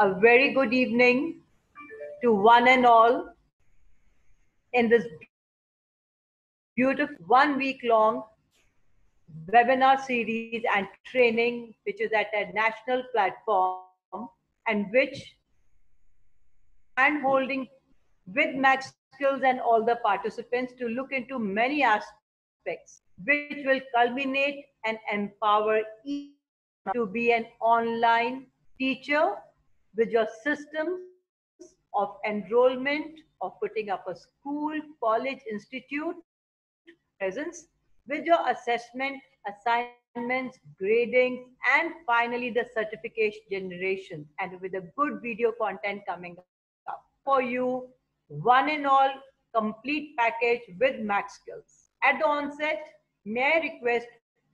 A very good evening to one and all in this beautiful one week long webinar series and training, which is at a national platform and which and holding with Max Skills and all the participants to look into many aspects, which will culminate and empower each to be an online teacher with your systems of enrollment, of putting up a school, college, institute, presence, with your assessment, assignments, grading, and finally the certification generation, and with a good video content coming up for you, one and all complete package with MakkSkills. At the onset, may I request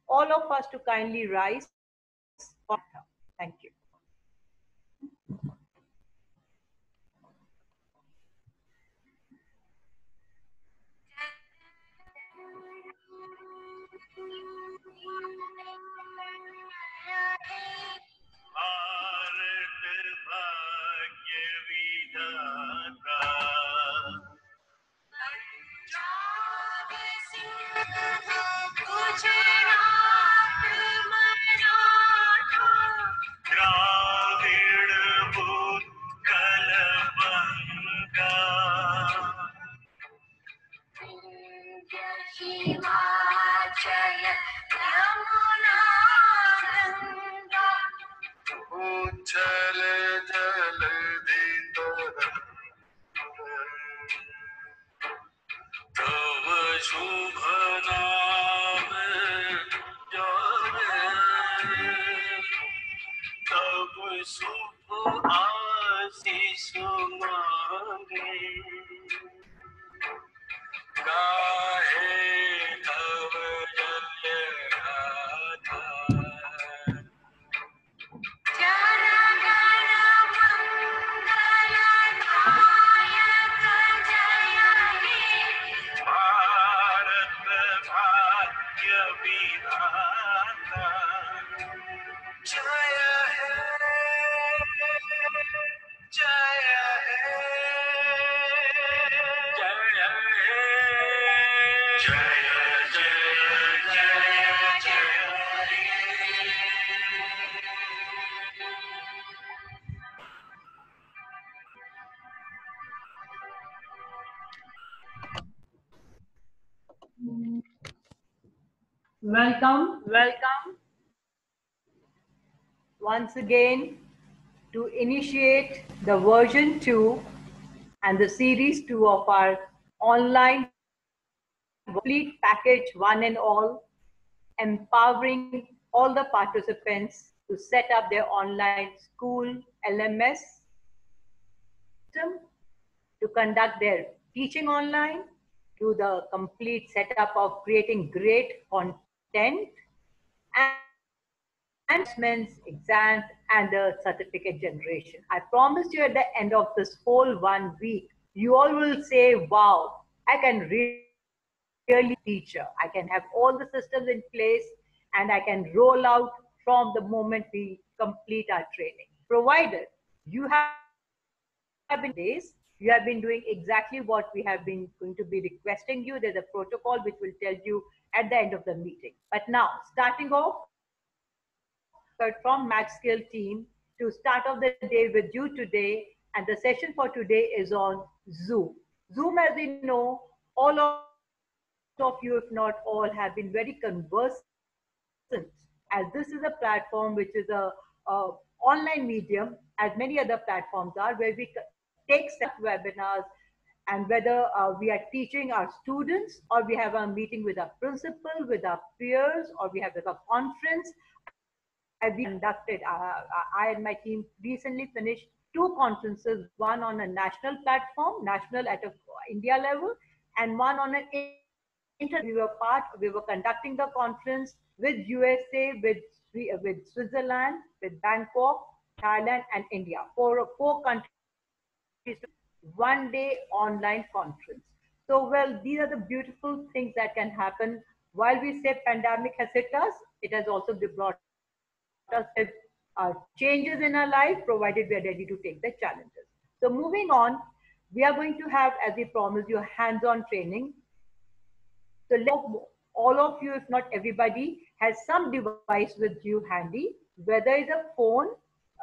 all of us to kindly rise. Thank you. Hare Welcome, welcome once again to initiate the version 2 and the series 2 of our online complete package one and all, empowering all the participants to set up their online school LMS system, to conduct their teaching online, to the complete setup of creating great content and announcements, exams, and the certificate generation. I promise you at the end of this whole one week, you all will say, wow, I can re- really teacher. I can have all the systems in place and I can roll out from the moment we complete our training. Provided you have have been days, you have been doing exactly what we have been going to be requesting you. There's a protocol which will tell you at the end of the meeting. But now, starting off, from MakkSkill team to start off the day with you today. And the session for today is on Zoom. Zoom, as we know, all of you, if not all, have been very conversant as this is a platform which is a, a online medium, as many other platforms are, where we take webinars and whether uh, we are teaching our students or we have a meeting with our principal, with our peers, or we have a conference, I've been conducted. Uh, I and my team recently finished two conferences, one on a national platform, national at a India level, and one on an inter. We were part. We were conducting the conference with USA, with with Switzerland, with Bangkok, Thailand, and India. Four four countries. One day online conference. So well, these are the beautiful things that can happen. While we say pandemic has hit us, it has also brought us uh, changes in our life, provided we are ready to take the challenges. So moving on, we are going to have, as we promised your hands-on training. So let all of you, if not everybody, has some device with you handy, whether it's a phone,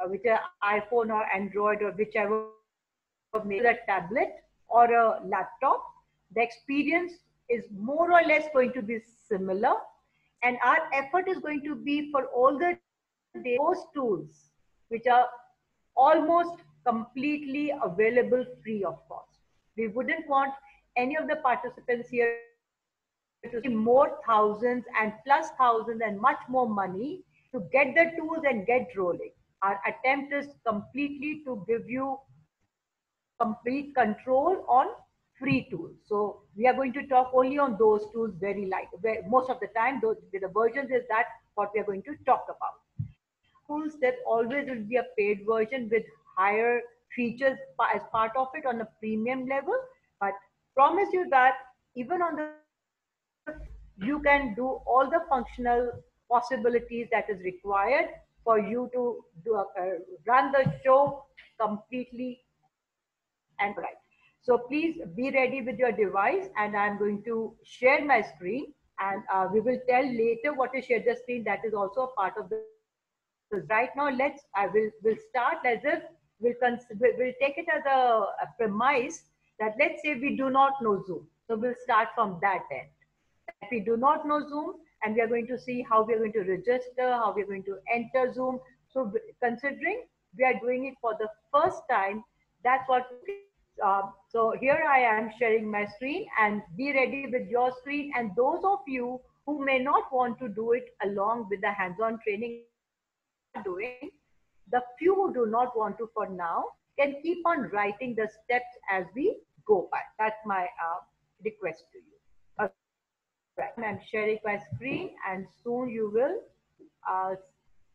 uh, which is iPhone or Android or whichever, maybe a tablet or a laptop. The experience is more or less going to be similar, and our effort is going to be for all the those tools which are almost completely available free of cost. We wouldn't want any of the participants here to see more thousands and plus thousands and much more money to get the tools and get rolling. Our attempt is completely to give you complete control on free tools. So we are going to talk only on those tools very light. Where most of the time, those the versions is that what we are going to talk about. Tools that always will be a paid version with higher features as part of it on a premium level. But promise you that even on the you can do all the functional possibilities that is required for you to do uh, run the show completely and right. So please be ready with your device and I'm going to share my screen and uh, we will tell later what is share the screen that is also a part of the so right now let's I will will start as if we'll, cons- we'll take it as a, a premise that let's say we do not know Zoom. So we'll start from that end. If we do not know Zoom and we are going to see how we are going to register, how we are going to enter Zoom. So considering we are doing it for the first time, that's what. Uh, so here I am sharing my screen and be ready with your screen. And those of you who may not want to do it along with the hands-on training doing, the few who do not want to for now can keep on writing the steps as we go by. That's my uh, request to you. Right. I'm sharing my screen and soon you will uh,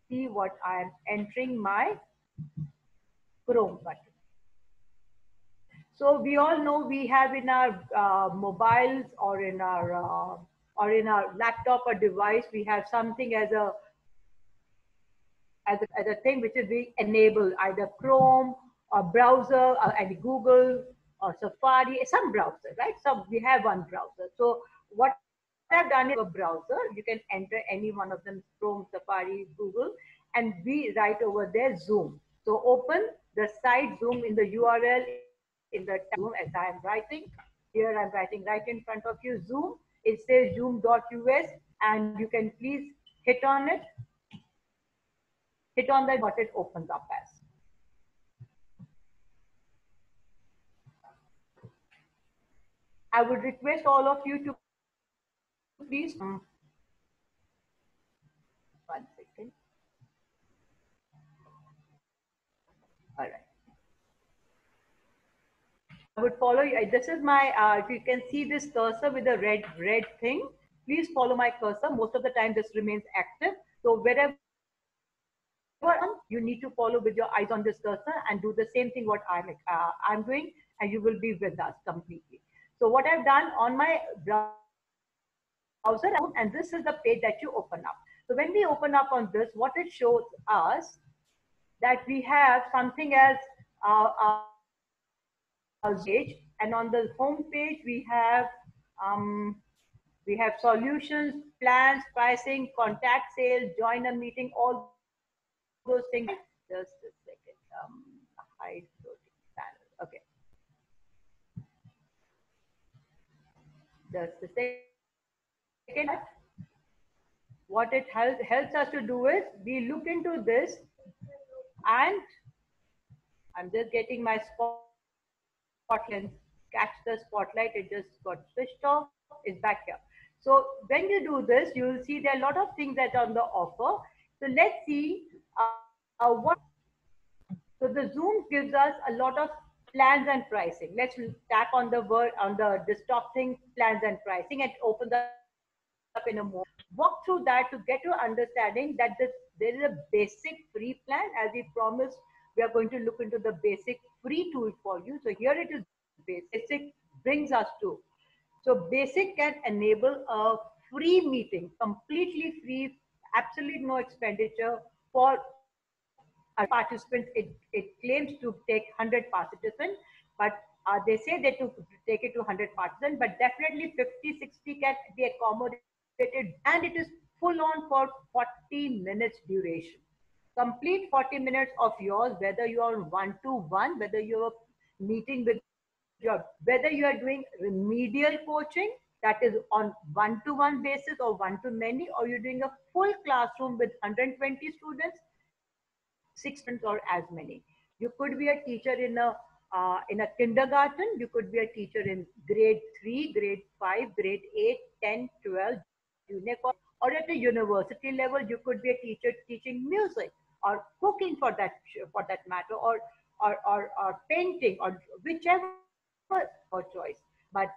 see what I am entering my Chrome button. So we all know we have in our uh, mobiles or in our uh, or in our laptop or device, we have something as a as a, as a thing which is we enable either Chrome or browser or any Google or Safari, some browser, right? So we have one browser. So what I've done is a browser. You can enter any one of them, Chrome, Safari, Google, and we write over there Zoom. So open the site Zoom in the URL in the Zoom as I am writing. Here I'm writing right in front of you, Zoom. It says zoom.us and you can please hit on it hit on that what it opens up as. I would request all of you to please. Um, One second. All right. I would follow you. This is my, uh, if you can see this cursor with the red, red thing, please follow my cursor. Most of the time this remains active. So wherever you need to follow with your eyes on this cursor and do the same thing what I'm, uh, I'm doing and you will be with us completely. So what I've done on my browser and this is the page that you open up. So when we open up on this, what it shows us that we have something as uh, uh, page and on the home page we have um, we have solutions, plans, pricing, contact sales, join a meeting, all those things. Just a second. Um, hide floating panel. Okay. Just a second. What it helps helps us to do is we look into this and I'm just getting my spotlight. Catch the spotlight. It just got switched off. It's back here. So when you do this, you will see there are a lot of things that are on the offer. So let's see uh, uh, what. So the Zoom gives us a lot of plans and pricing. Let's tap on the word on the desktop thing, plans and pricing, and open that up in a moment. Walk through that to get your understanding that this, there is a basic free plan. As we promised, we are going to look into the basic free tool for you. So here it is basic brings us to. So basic can enable a free meeting, completely free, absolutely no expenditure for a participant, it, it claims to take 100 participants, but uh, they say they to take it to 100 participants, but definitely 50, 60 can be accommodated and it is full on for 40 minutes duration. Complete 40 minutes of yours, whether you are one to one, whether you're meeting with your, whether you are doing remedial coaching that is on one to one basis or one to many, or you're doing a full classroom with 120 students, six students or as many. You could be a teacher in a uh, in a kindergarten, you could be a teacher in grade 3, grade 5, grade 8, 10, 12, junior college, or at the university level, you could be a teacher teaching music or cooking for that for that matter, or or, or, or painting or whichever your choice. But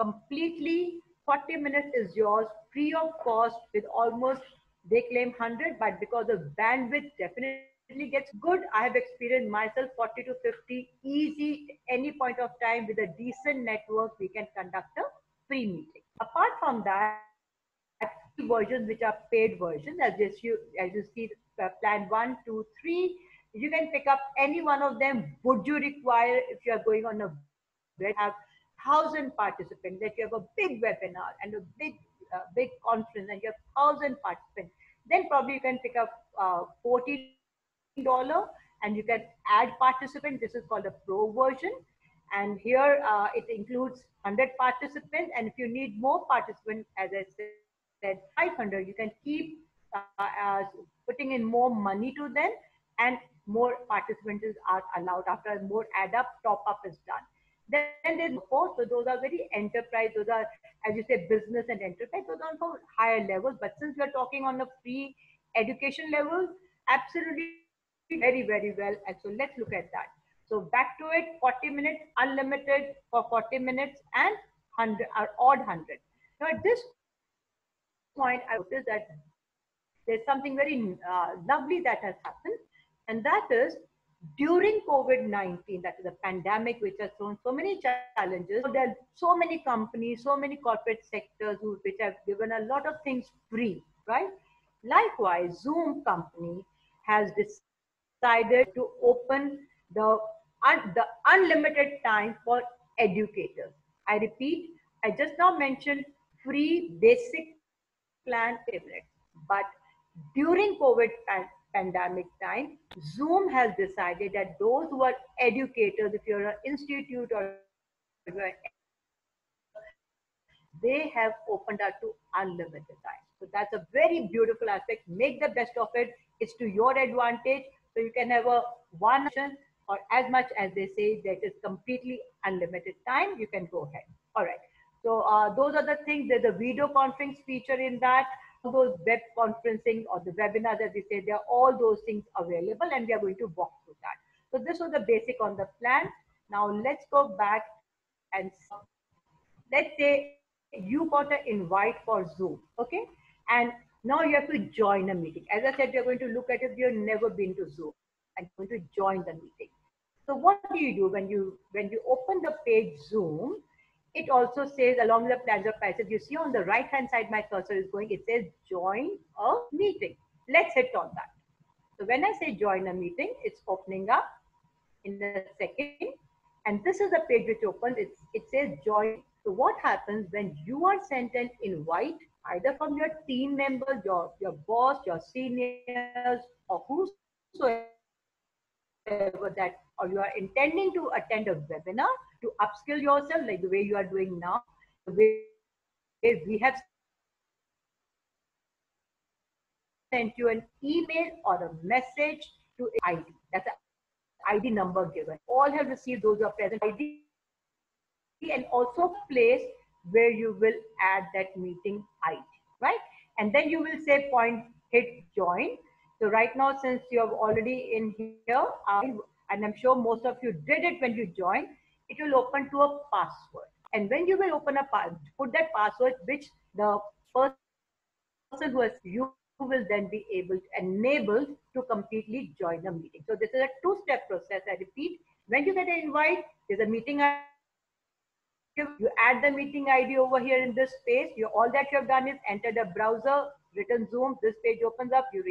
completely 40 minutes is yours free of cost with almost they claim 100 but because of bandwidth definitely gets good i have experienced myself 40 to 50 easy any point of time with a decent network we can conduct a free meeting apart from that versions which are paid versions as you as you see plan one two three. You can pick up any one of them would you require if you are going on a web have thousand participants that you have a big webinar and a big uh, big conference and you have thousand participants then probably you can pick up uh, 40 dollar and you can add participants this is called a pro version. And here uh, it includes 100 participants. And if you need more participants as i said 500 you can keep uh, putting in more money to them and more participants are allowed after more add up top up is done then there's four, so those are very enterprise. Those are, as you say, business and enterprise. Those are for higher levels. But since we're talking on the free education level, absolutely very, very well. And so let's look at that. So back to it, 40 minutes, unlimited for 40 minutes and 100 or odd 100. Now at this point, I noticed that there's something very uh, lovely that has happened. And that is during COVID-19, that is a pandemic which has thrown so many challenges, there are so many companies, so many corporate sectors who, which have given a lot of things free, right? Likewise, Zoom company has decided to open the, un, the unlimited time for educators. I repeat, I just now mentioned free basic plan tablets, but during COVID pandemic time, Zoom has decided that those who are educators, if you're an institute or they have opened up to unlimited time. So that's a very beautiful aspect. Make the best of it. It's to your advantage. So you can have a one or as much as they say that is completely unlimited time. You can go ahead. All right. So uh, those are the things. There's a video conference feature in that those web conferencing or the webinars, as we say, there are all those things available and we are going to walk through that. So this was the basic on the plan. Now let's go back and let's say you got an invite for Zoom, okay? And now you have to join a meeting. As I said, you're going to look at it, you've never been to Zoom and going to join the meeting. So what do you do when you when you open the page Zoom? It also says along the plans of prices, you see on the right hand side, my cursor is going, it says join a meeting. Let's hit on that. So when I say join a meeting, it's opening up in a second. And this is the page which opens, it's, it says join. So what happens when you are sent an invite either from your team members, your, your boss, your seniors, or whosoever that, or you are intending to attend a webinar, to upskill yourself like the way you are doing now, the way we have sent you an email or a message to ID. That's an ID number given. All have received those are present ID and also place where you will add that meeting ID, right? And then you will say point hit join. So right now, since you have already in here, uh, and I'm sure most of you did it when you joined, it will open to a password. And when you will open a put that password, which the person who has you will then be able to enable to completely join the meeting. So this is a two-step process. I repeat, when you get an invite, there's a meeting you add the meeting ID over here in this space. You all that you have done is enter the browser, written Zoom. This page opens up. You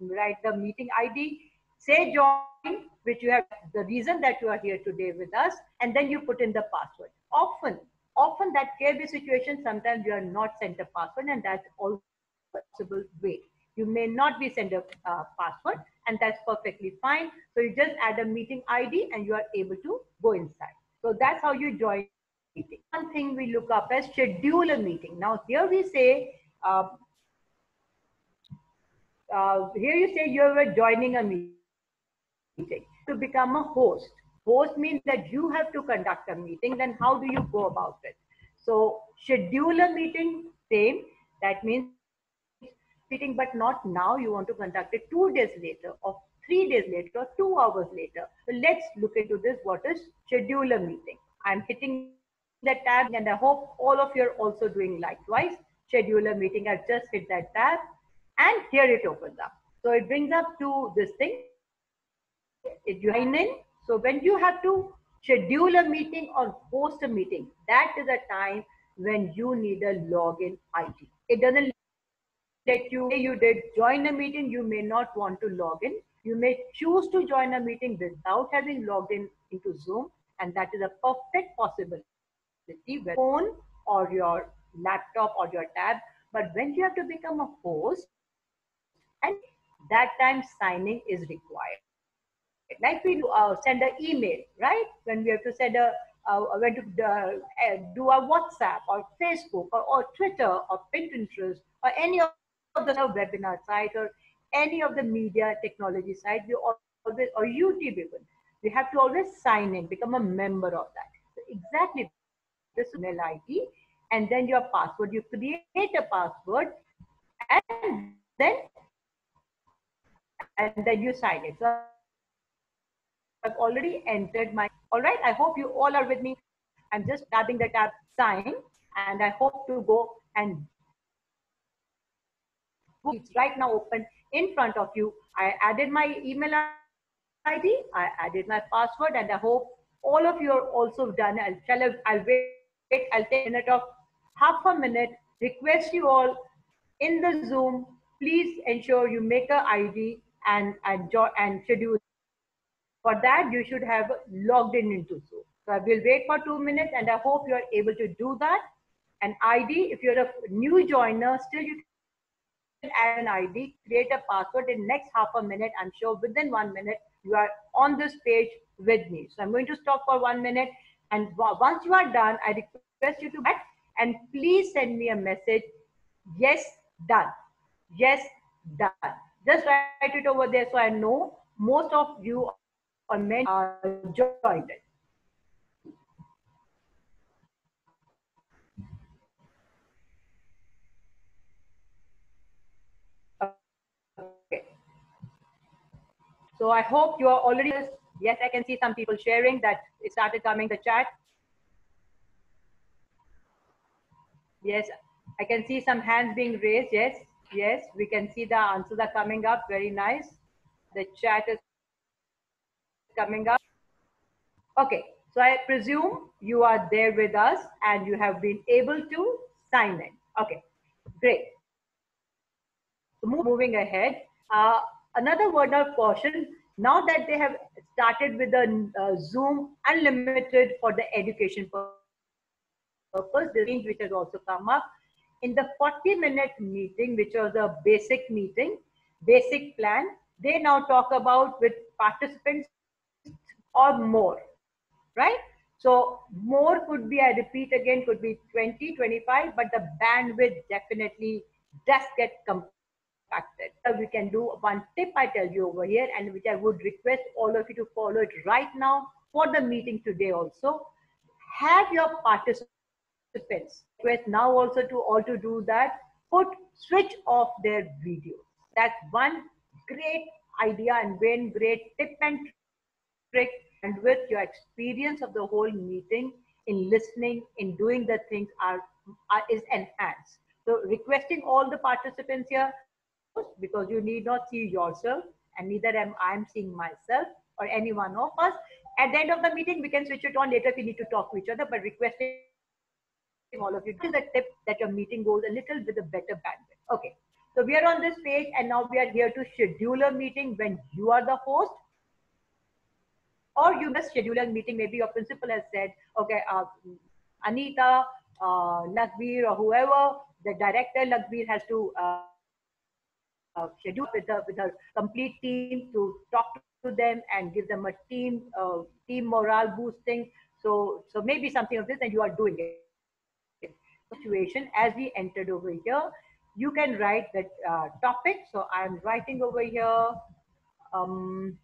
write the meeting ID, say join, which you have the reason that you are here today with us, and then you put in the password. Often, often that can be situation. Sometimes you are not sent a password, and that's also possible way. You may not be sent a uh, password, and that's perfectly fine. So you just add a meeting ID, and you are able to go inside. So that's how you join meeting. One thing we look up as schedule a meeting. Now here we say. Uh, uh, here you say you are joining a meeting to become a host. Host means that you have to conduct a meeting. Then how do you go about it? So schedule a meeting, same. That means meeting, but not now. You want to conduct it two days later, or three days later, or two hours later. So let's look into this. What is schedule a meeting? I'm hitting that tab, and I hope all of you are also doing likewise. Schedule a meeting. I've just hit that tab and here it opens up. So it brings up to this thing. In. So when you have to schedule a meeting or host a meeting, that is a time when you need a login ID. It doesn't let you you did join a meeting, you may not want to log in. You may choose to join a meeting without having logged in into Zoom, and that is a perfect possibility with phone or your laptop or your tab. But when you have to become a host, and that time signing is required. Like we do, uh, send an email, right? When we have to send a, uh, when to uh, do a WhatsApp or Facebook or, or Twitter or Pinterest or any of the webinar site or any of the media technology site, we always, or YouTube even, you have to always sign in, become a member of that. So exactly this email ID and then your password. You create a password and then and then you sign it. So I've already entered my, all right, I hope you all are with me. I'm just tapping the tab sign and I hope to go and it's right now open in front of you. I added my email ID, I added my password and I hope all of you are also done. I'll tell you, I'll wait, I'll take a minute of half a minute, request you all in the Zoom, please ensure you make a ID and and, and schedule. For that, you should have logged in into Zoom. So I will wait for two minutes and I hope you are able to do that. An ID, if you're a new joiner, still you can add an ID, create a password in next half a minute. I'm sure within one minute, you are on this page with me. So I'm going to stop for one minute. And once you are done, I request you to back and please send me a message. Yes, done. Yes, done. Just write it over there so I know most of you are meant are joined. Okay. So I hope you are already, yes, I can see some people sharing that it started coming the chat. Yes, I can see some hands being raised. Yes, yes, we can see the answers are coming up. Very nice. The chat is coming up. Okay, so I presume you are there with us and you have been able to sign in. Okay, great. So moving ahead, uh, another word of caution. Now that they have started with the uh, Zoom Unlimited for the education purpose, the which has also come up, in the 40 minute meeting, which was a basic meeting, basic plan, they now talk about with participants or more, right? So more could be, I repeat again, could be 20, 25, but the bandwidth definitely does get compacted. So we can do one tip I tell you over here and which I would request all of you to follow it right now for the meeting today also. Have your participants request now also to all to do that, put switch off their video. That's one great idea and one great tip and trick and with your experience of the whole meeting in listening, in doing the things are, are is enhanced. So requesting all the participants here because you need not see yourself and neither am I am seeing myself or any one of us. At the end of the meeting, we can switch it on later if we need to talk to each other, but requesting all of you. This is a tip that your meeting goes a little with a better bandwidth. Okay. So we are on this page and now we are here to schedule a meeting when you are the host or you must schedule a meeting. Maybe your principal has said, okay, uh, Anita, uh, or whoever, the director Lakbir has to uh, uh, schedule with the with a complete team to talk to them and give them a team uh, team morale boosting. So so maybe something of this, and you are doing it. Situation as we entered over here, you can write the uh, topic. So I'm writing over here. Um,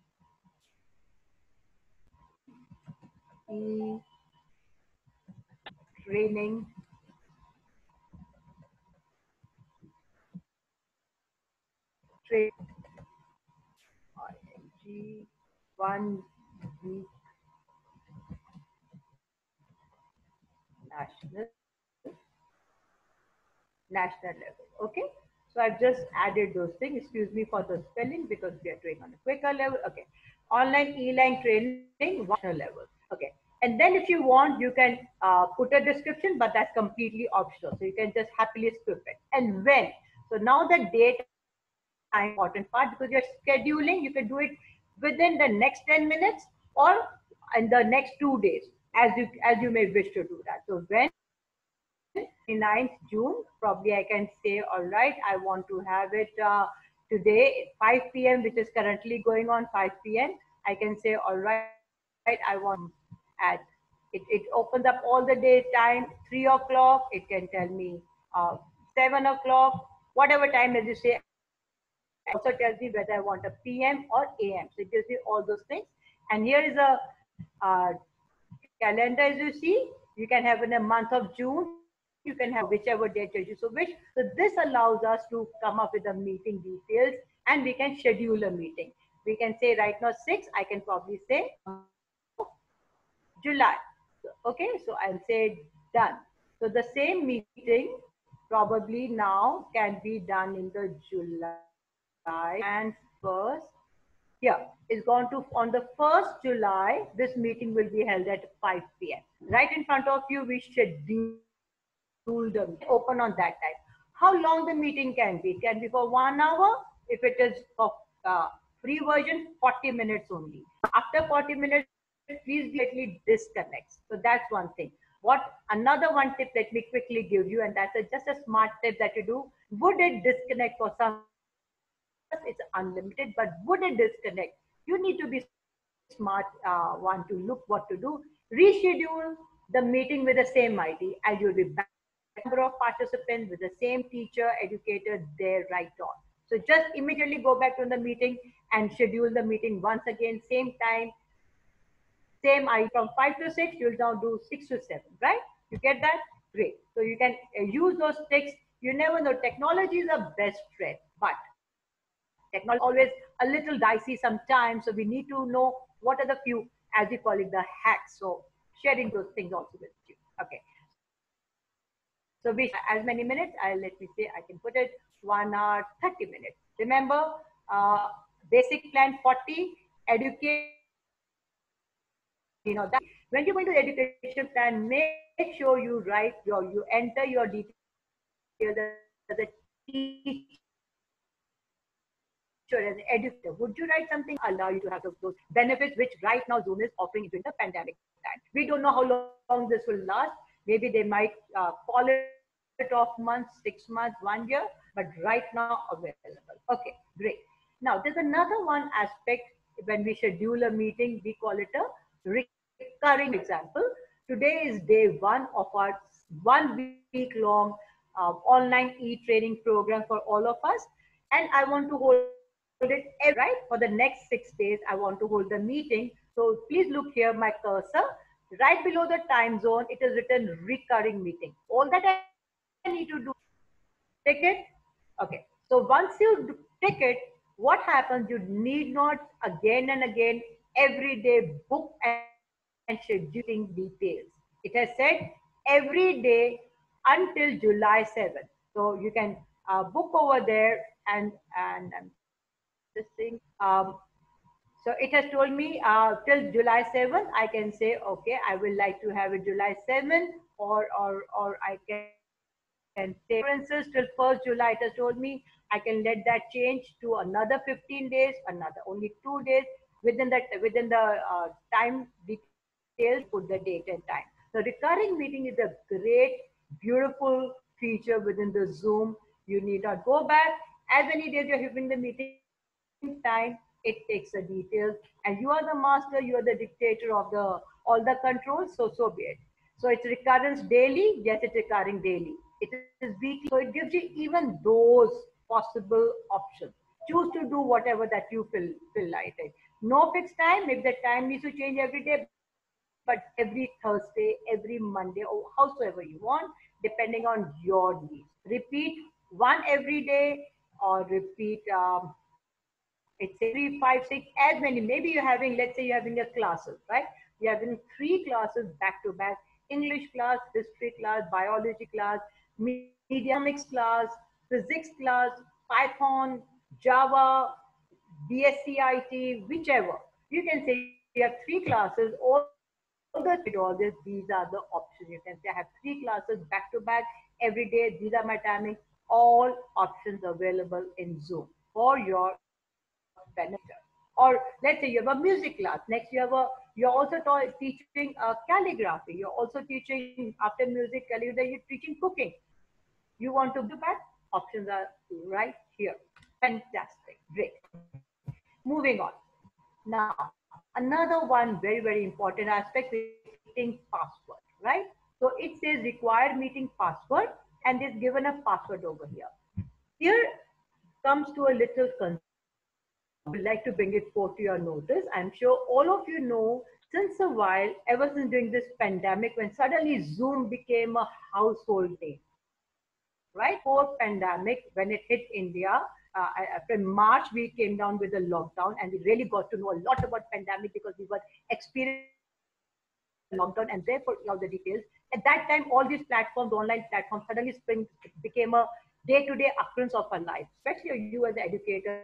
e training trade ING one week. National. National level. Okay? So i've just added those things. Excuse me for the spelling because we are doing on a quicker level. Okay. Online e-line training national level okay. And then if you want you can uh, put a description but that's completely optional. So you can just happily skip it. And when? So now the date is important part because you're scheduling you can do it within the next 10 minutes or in the next two days as you as you may wish to do that. So when? 9th june probably i can say all right i want to have it uh, today 5 p.m which is currently going on 5 p.m i can say all right i want at it, it opens up all the day time 3 o'clock it can tell me uh, 7 o'clock whatever time as you say also tells me whether I want a PM or AM. So it gives me all those things. And here is a uh, calendar as you see. You can have in a month of June. You can have whichever date you so wish. So this allows us to come up with the meeting details and we can schedule a meeting. We can say right now six. I can probably say July. Okay, so I'll say done. So the same meeting probably now can be done in the July and first yeah is going to on the first july this meeting will be held at 5 p.m right in front of you we schedule them open on that time. How long the meeting can be? Can be for one hour. If it is for uh, free version 40 minutes only. After 40 minutes please directly disconnect so that's one thing what another one tip let me quickly give you and that's a, just a smart tip that you do would it disconnect for some it's unlimited, but would it disconnect? You need to be smart uh, one to look what to do. Reschedule the meeting with the same ID and you'll be back number of participants with the same teacher, educator there right on. So just immediately go back to the meeting and schedule the meeting once again, same time, same I from five to six, you'll now do six to seven, right? You get that? Great. So you can uh, use those tricks. You never know. Technology is a best friend, but technology always a little dicey sometimes. So we need to know what are the few, as we call it, the hacks. So sharing those things also with you. Okay. So we as many minutes. I let me say I can put it one hour thirty minutes. Remember, uh, basic plan forty. Educate. You know that when you go into the education plan, make sure you write your you enter your details. as a teacher as an would you write something allow you to have those benefits which right now Zoom is offering during the pandemic time? We don't know how long this will last. Maybe they might uh, call it off months, six months, one year, but right now available. Okay, great. Now there's another one aspect when we schedule a meeting, we call it a recurring example. Today is day one of our one week long uh, online e-training program for all of us. And I want to hold it right for the next six days i want to hold the meeting. So please look here my cursor. Right below the time zone it is written recurring meeting. All that i need to do take it okay. So once you take it what happens? You need not again and again every day book and scheduling details it has said every day until july 7th so you can uh, book over there and and, and this thing. Um, so it has told me uh, till July 7th, I can say, okay, I will like to have it July 7th or, or, or I can, can say, for instance, till 1st July, it has told me I can let that change to another 15 days, another only two days. Within that within the uh, time details, put the date and time. The recurring meeting is a great, beautiful feature within the Zoom. You need not go back. As many days you're having the meeting time, it takes the details, and you are the master. You are the dictator of the all the controls. So so be it. So it's recurrence daily. Yes, it's recurring daily. It is weekly. So it gives you even those possible options. Choose to do whatever that you feel feel like. No fixed time. Maybe the time needs to change every day, but every Thursday, every Monday, or howsoever you want, depending on your needs. Repeat one every day, or repeat. Um, it's every five, six, as many. Maybe you're having, let's say you're having a classes, right? You're having three classes back to back English class, history class, biology class, mediamics class, physics class, Python, Java, BSCIT, whichever. You can say you have three classes, all the all this, these are the options. You can say I have three classes back to back every day. These are my timings. All options available in Zoom for your benefit. Or let's say you have a music class. Next, you have a you're also teaching uh, calligraphy. You're also teaching after music calligraphy. You're teaching cooking. You want to do that? Options are right here. Fantastic. Great. Moving on. Now, another one very very important aspect is meeting password. Right. So it says required meeting password, and is given a password over here. Here comes to a little concern I would like to bring it forth to your notice. I'm sure all of you know since a while, ever since during this pandemic, when suddenly Zoom became a household name, right? Post pandemic, when it hit India, uh, after March, we came down with the lockdown and we really got to know a lot about pandemic because we were experiencing lockdown and therefore all the details. At that time, all these platforms, online platforms, suddenly spring became a day-to-day occurrence of our life, especially you as an educator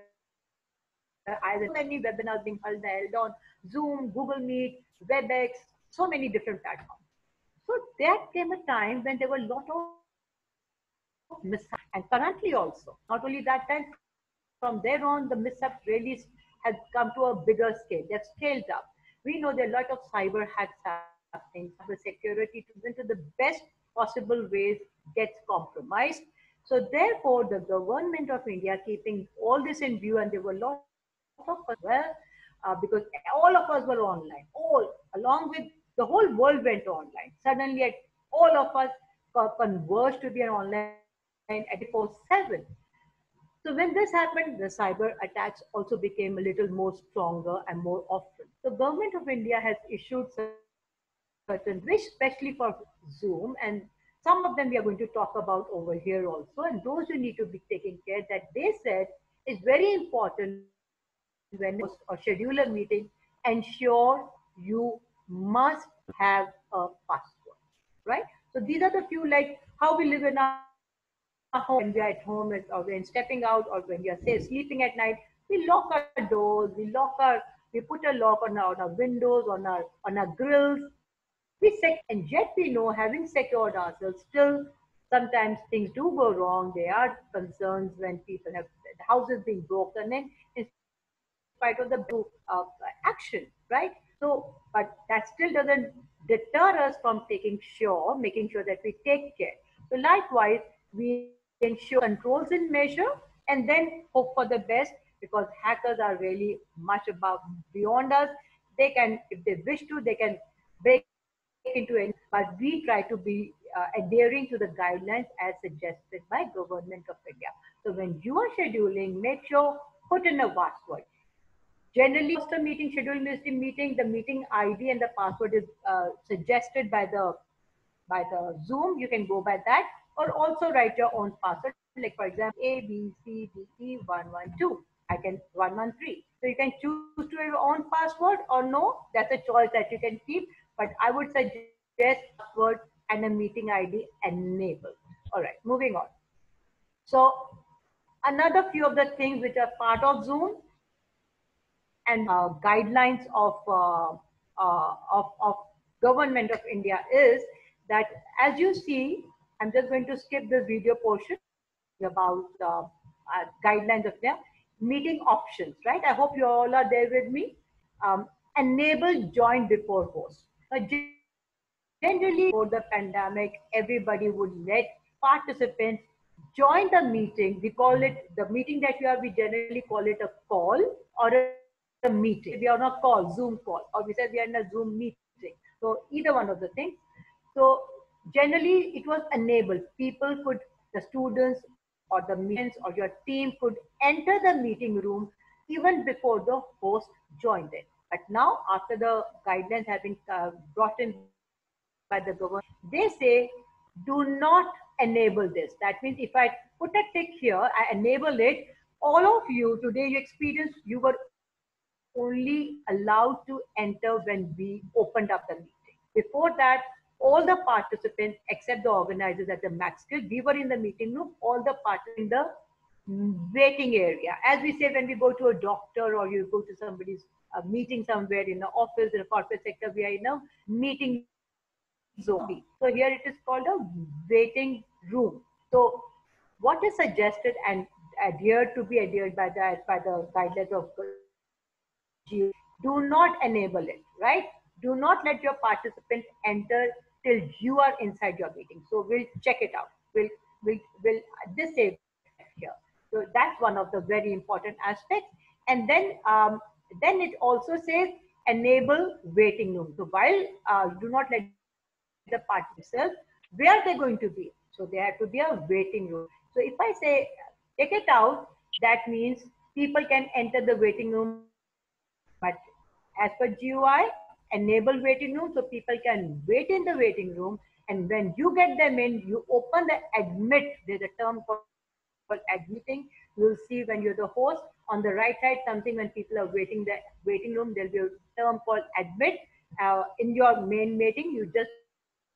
either many webinars being held, held on Zoom, Google Meet, WebEx, so many different platforms. So there came a time when there were a lot of mishaps, and currently also. Not only that time, from there on, the mishaps really has come to a bigger scale. They've scaled up. We know there are a lot of cyber hacks happening. The security to into the best possible ways gets compromised. So therefore, the government of India keeping all this in view, and there were a lot of us well, uh, because all of us were online, all along with the whole world went online. Suddenly, all of us co- converged to be an online 24/7. So when this happened, the cyber attacks also became a little more stronger and more often. The government of India has issued certain wish, especially for Zoom, and some of them we are going to talk about over here also. And those you need to be taking care that they said is very important when a meeting, ensure you must have a password, right? So these are the few like how we live in our home when we are at home or when stepping out or when we are say sleeping at night. We lock our doors, we lock our, we put a lock on our, on our windows, on our on our grills. We sec and yet we know having secured ourselves, still sometimes things do go wrong. There are concerns when people have the houses being broken in, in spite of the uh, action, right? So, but that still doesn't deter us from taking sure, making sure that we take care. So likewise, we ensure controls in measure and then hope for the best because hackers are really much above beyond us. They can, if they wish to, they can break into it, but we try to be uh, adhering to the guidelines as suggested by government of India. So when you are scheduling, make sure put in a password. Generally, after meeting, schedule meeting, meeting, the meeting ID and the password is uh, suggested by the by the Zoom. You can go by that, or also write your own password. Like for example, A B C D E one one two. I can one one three. So you can choose to have your own password or no. That's a choice that you can keep. But I would suggest password and a meeting ID enable. All right, moving on. So another few of the things which are part of Zoom and uh, guidelines of, uh, uh, of, of government of India is that as you see, I'm just going to skip this video portion about uh, uh, guidelines of their meeting options, right? I hope you all are there with me. um, enable join before host. Generally, before the pandemic, everybody would let participants join the meeting. We call it the meeting that you have, we generally call it a call or a, a meeting. We are not call, Zoom call, or we said we are in a Zoom meeting. So either one of the things. So generally it was enabled. People could, the students or the meetings or your team could enter the meeting room even before the host joined it. But now after the guidelines have been uh, brought in by the government, they say do not enable this. That means if I put a tick here, I enable it, all of you today you experienced you were only allowed to enter when we opened up the meeting. Before that, all the participants except the organizers at the MakkSkill, we were in the meeting room, all the participants in the waiting area. As we say, when we go to a doctor or you go to somebody's uh, meeting somewhere in the office, in a corporate sector, we are in a meeting zone. So here it is called a waiting room. So what is suggested and adhered to be adhered by the by the guidelines of do not enable it, right? Do not let your participant enter till you are inside your meeting. So we'll check it out. We'll we'll we'll disable here. So that's one of the very important aspects. And then um, then it also says enable waiting room. So while uh, do not let the party itself, where they're going to be. So there have to be a waiting room. So if I say take it out, that means people can enter the waiting room. But as per GUI, enable waiting room so people can wait in the waiting room. And when you get them in, you open the admit. There's a term called admitting. You'll see when you're the host on the right side, something when people are waiting the waiting room, there'll be a term called admit. Uh, in your main meeting, you just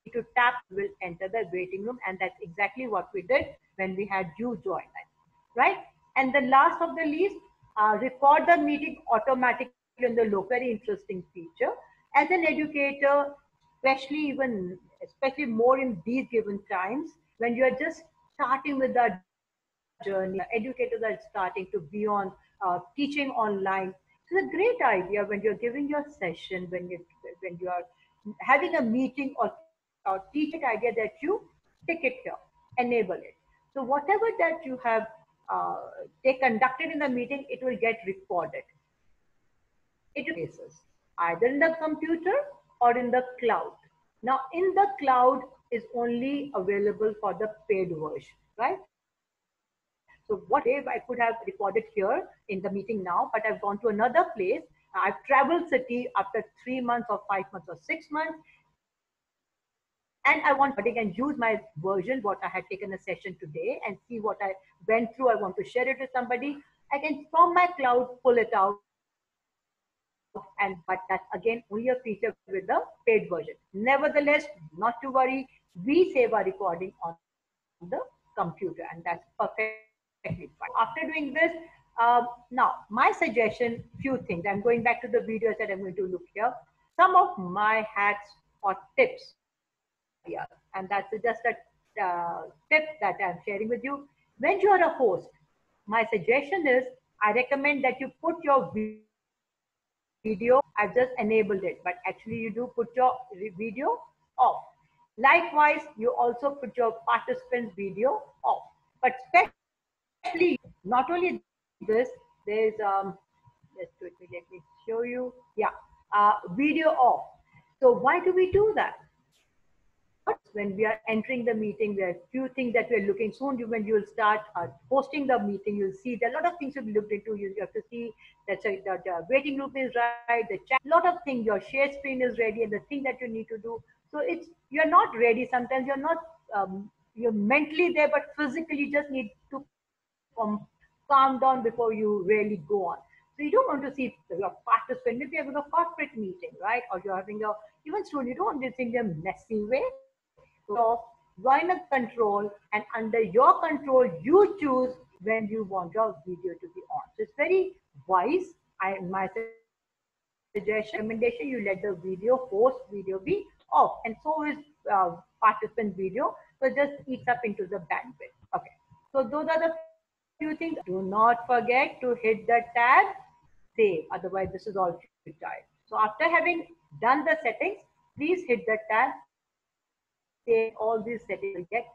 need to tap will enter the waiting room, and that's exactly what we did when we had you join us, right? And the last of the least, uh, record the meeting automatically in the low. Very interesting feature. As an educator, especially even especially more in these given times when you are just starting with that journey. Educators are starting to be on uh, teaching online. It's a great idea when you're giving your session, when you when you are having a meeting or, or teaching idea that you take it here, enable it. So whatever that you have uh, they conducted in the meeting, it will get recorded. It either in the computer or in the cloud. Now in the cloud is only available for the paid version, right? So what if I could have recorded here in the meeting now, but I've gone to another place. I've traveled city after three months or five months or six months. And I want to and use my version, what I had taken a session today and see what I went through. I want to share it with somebody. I can from my cloud pull it out. And but that's again only a feature with the paid version. Nevertheless, not to worry, we save our recording on the computer, and that's perfectly fine. After doing this, uh, now my suggestion, few things. I'm going back to the videos that I'm going to look here. Some of my hacks or tips here, and that's just a uh, tip that I'm sharing with you. When you are a host, my suggestion is I recommend that you put your vi- video. I've just enabled it, but actually you do put your video off. Likewise, you also put your participants video off. But especially, not only this, there's um, let me show you. Yeah, uh, video off. So why do we do that? When we are entering the meeting, there are few things that we're looking soon. You, when you will start uh, hosting the meeting, you'll see there are a lot of things be looked into. You, have to see that the, the waiting room is right, the chat, lot of things. Your share screen is ready, and the thing that you need to do. So it's you're not ready. Sometimes you're not um, you're mentally there, but physically you just need to um, calm down before you really go on. So you don't want to see your participant. Maybe you're having a corporate meeting, right? Or you're having a even student. You don't want to see in a messy way join a control and under your control you choose when you want your video to be on so it's very wise i my suggestion recommendation you let the video host video be off and so is uh, participant video so just eats up into the bandwidth okay so those are the few things do not forget to hit the tab save. Otherwise, this is all futile. So after having done the settings, please hit the tab. All these settings get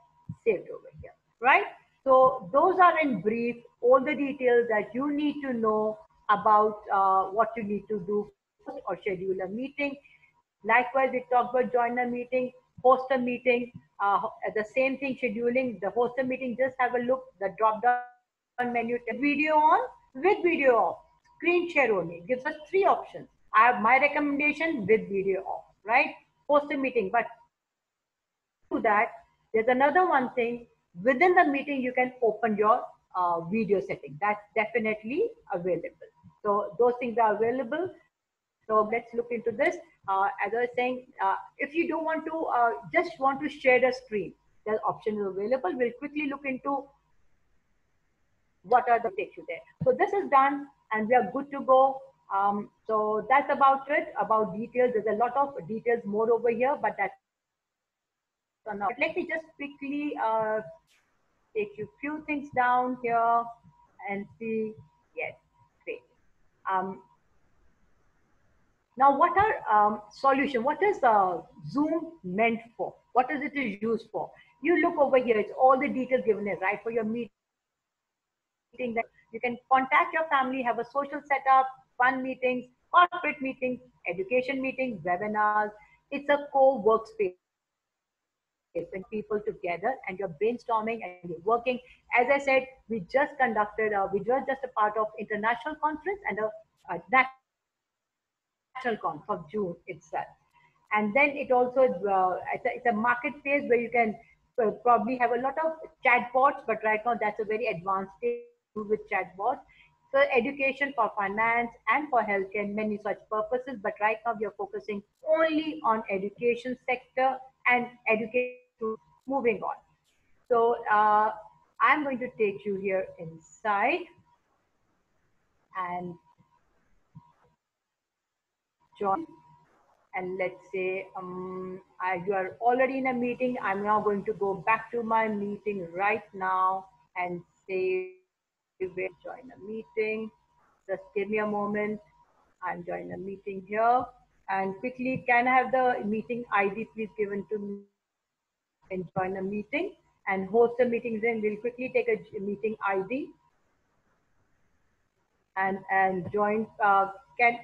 saved over here, right? So those are in brief all the details that you need to know about uh, what you need to do or schedule a meeting. Likewise, we talked about join a meeting, host a meeting, uh, the same thing scheduling, the host a meeting, just have a look, the drop down menu, video on, with video off, screen share only, gives us three options. I have my recommendation with video off, right? Host a meeting, but to that, there's another one thing, within the meeting, you can open your uh, video setting. That's definitely available. So those things are available. So let's look into this. Uh, as I was saying, uh, if you don't want to, uh, just want to share the screen, the option is available. We'll quickly look into what are the takes you there. So this is done and we are good to go. Um, so that's about it, about details. There's a lot of details more over here, but that's enough. But let me just quickly uh, take you few things down here and see. Yes, great. Um, now, what are um, solution? What is uh, Zoom meant for? What is it used for? You look over here. It's all the details given here, right? For your meeting, that you can contact your family, have a social setup, fun meetings, corporate meetings, education meetings, webinars. It's a co-workspace bring people together and you're brainstorming and you're working. As I said, we just conducted, a, we were just a part of international conference and a, a national conference of June itself. And then it also, uh, it's, a, it's a marketplace where you can uh, probably have a lot of chatbots, but right now that's a very advanced stage with chatbots. So education for finance and for healthcare and many such purposes. But right now we are focusing only on education sector and education moving on. So uh, I'm going to take you here inside and join. And let's say um, I, you are already in a meeting. I'm now going to go back to my meeting right now and say, you will join a meeting. Just give me a moment. I'm joining a meeting here. And quickly, can I have the meeting ID please given to me? And join a meeting and host a meeting. Then we'll quickly take a meeting ID and and join. Uh, can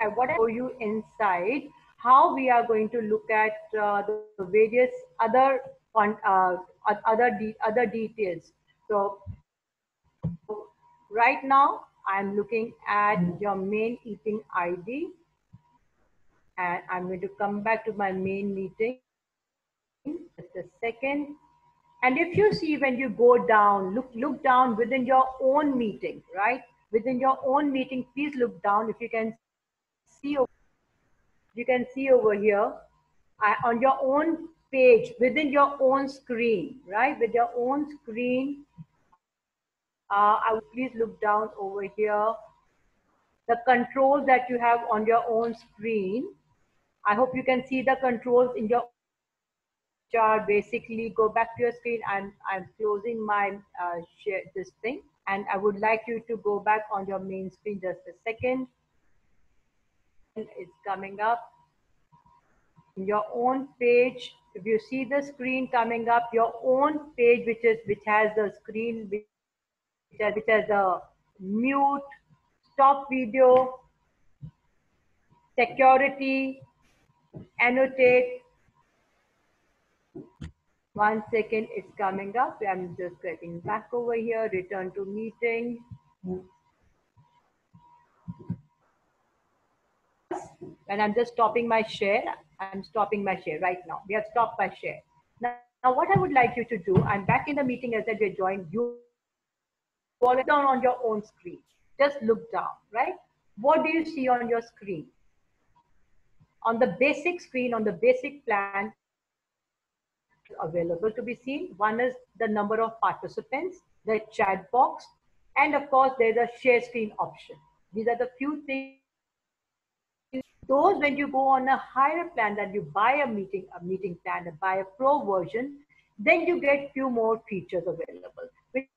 I what I show you inside how we are going to look at uh, the various other uh, other de other details. So right now I'm looking at your main meeting ID and I'm going to come back to my main meeting just a second. And if you see when you go down, look, look down within your own meeting, right? Within your own meeting, please look down. If you can see, you can see over here on your own page, within your own screen, right? With your own screen, uh, I would please look down over here. The controls that you have on your own screen. I hope you can see the controls in your chart basically go back to your screen and I'm closing my uh, share this thing and I would like you to go back on your main screen just a second. It's coming up. In your own page, if you see the screen coming up, your own page which is which has the screen which has, which has the mute, stop video, security, annotate, one second, it's coming up. I'm just getting back over here, return to meeting. And I'm just stopping my share. I'm stopping my share right now. We have stopped my share. Now, now what I would like you to do, I'm back in the meeting as I said, joined. You fall down on your own screen. Just look down, right? What do you see on your screen? On the basic screen, on the basic plan, available to be seen. One is the number of participants, the chat box, and of course, there's a share screen option. These are the few things. Those when you go on a higher plan that you buy a meeting, a meeting plan, and buy a pro version, then you get few more features available. Which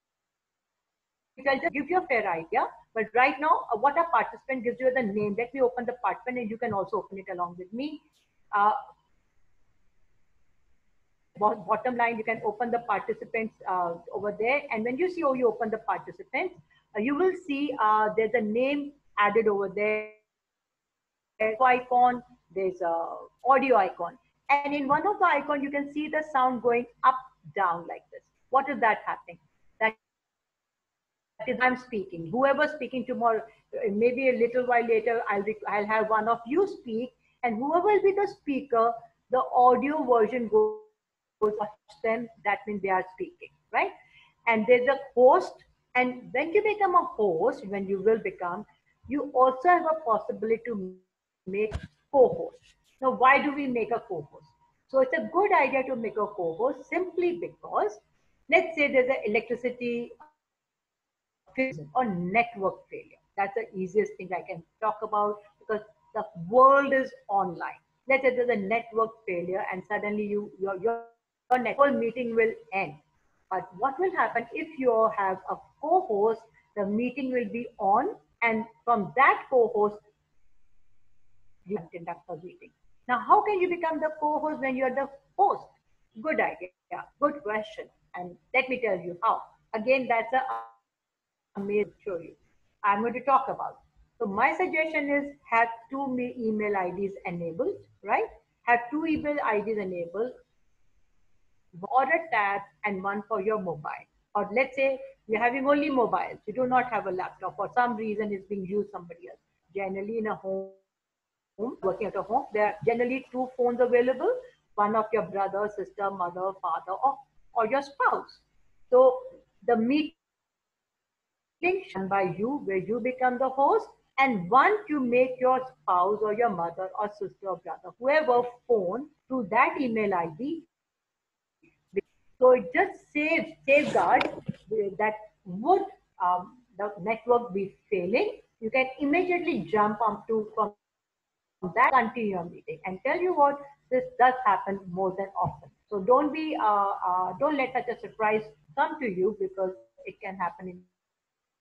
I'll just give you a fair idea. But right now, uh, what a participant gives you the name. Let me open the participant and you can also open it along with me. Uh, bottom line, you can open the participants uh, over there. And when you see how you open the participants, uh, you will see uh, there's a name added over there. There's icon, there's a audio icon. And in one of the icon, you can see the sound going up, down like this. What is that happening? That is I'm speaking. Whoever's speaking tomorrow, uh, maybe a little while later, I'll, I'll have one of you speak. And whoever will be the speaker, the audio version goes watch them. That means they are speaking, right? And there's a host. And when you become a host, when you will become, you also have a possibility to make co-host. Now, why do we make a co-host? So it's a good idea to make a co-host simply because, let's say there's an electricity or network failure. That's the easiest thing I can talk about because the world is online. Let's say there's a network failure and suddenly you your, your network meeting will end. But what will happen if you have a co-host? The meeting will be on, and from that co-host, you conduct the meeting. Now, how can you become the co-host when you're the host? Good idea. Good question. And let me tell you how. Again, that's a amazing you. I'm going to talk about. So my suggestion is have two email IDs enabled, right? Have two email IDs enabled, or tab and one for your mobile. Or let's say you're having only mobiles, you do not have a laptop, for some reason it's being used somebody else. Generally in a home, working at a home, there are generally two phones available, one of your brother, sister, mother, father, or, or your spouse. So the meeting done by you, where you become the host, and one you make your spouse or your mother or sister or brother, whoever phone to that email ID. So it just saves safeguards that would um, the network be failing, you can immediately jump onto from that continue your meeting and tell you what this does happen more than often. So don't be uh, uh, don't let such a surprise come to you because it can happen in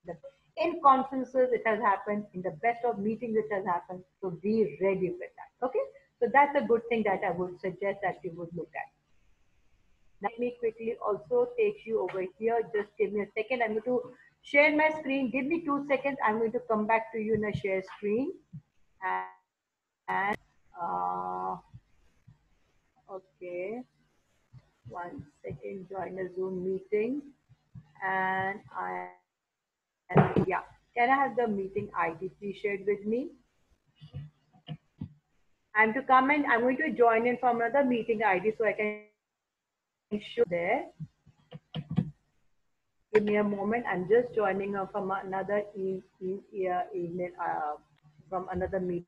the in conferences it has happened in the best of meetings it has happened. So be ready with that okay? So that's a good thing that i would suggest that you would look at let me quickly also take you over here. Just give me a second. I'm going to share my screen. Give me two seconds. I'm going to come back to you in a share screen. And, and uh, okay. One second. Join a zoom meeting. And i and yeah, can I have the meeting ID please shared with me? I'm to come in, I'm going to join in from another meeting ID so I can show there. Give me a moment. I'm just joining from another e e email uh, from another meeting.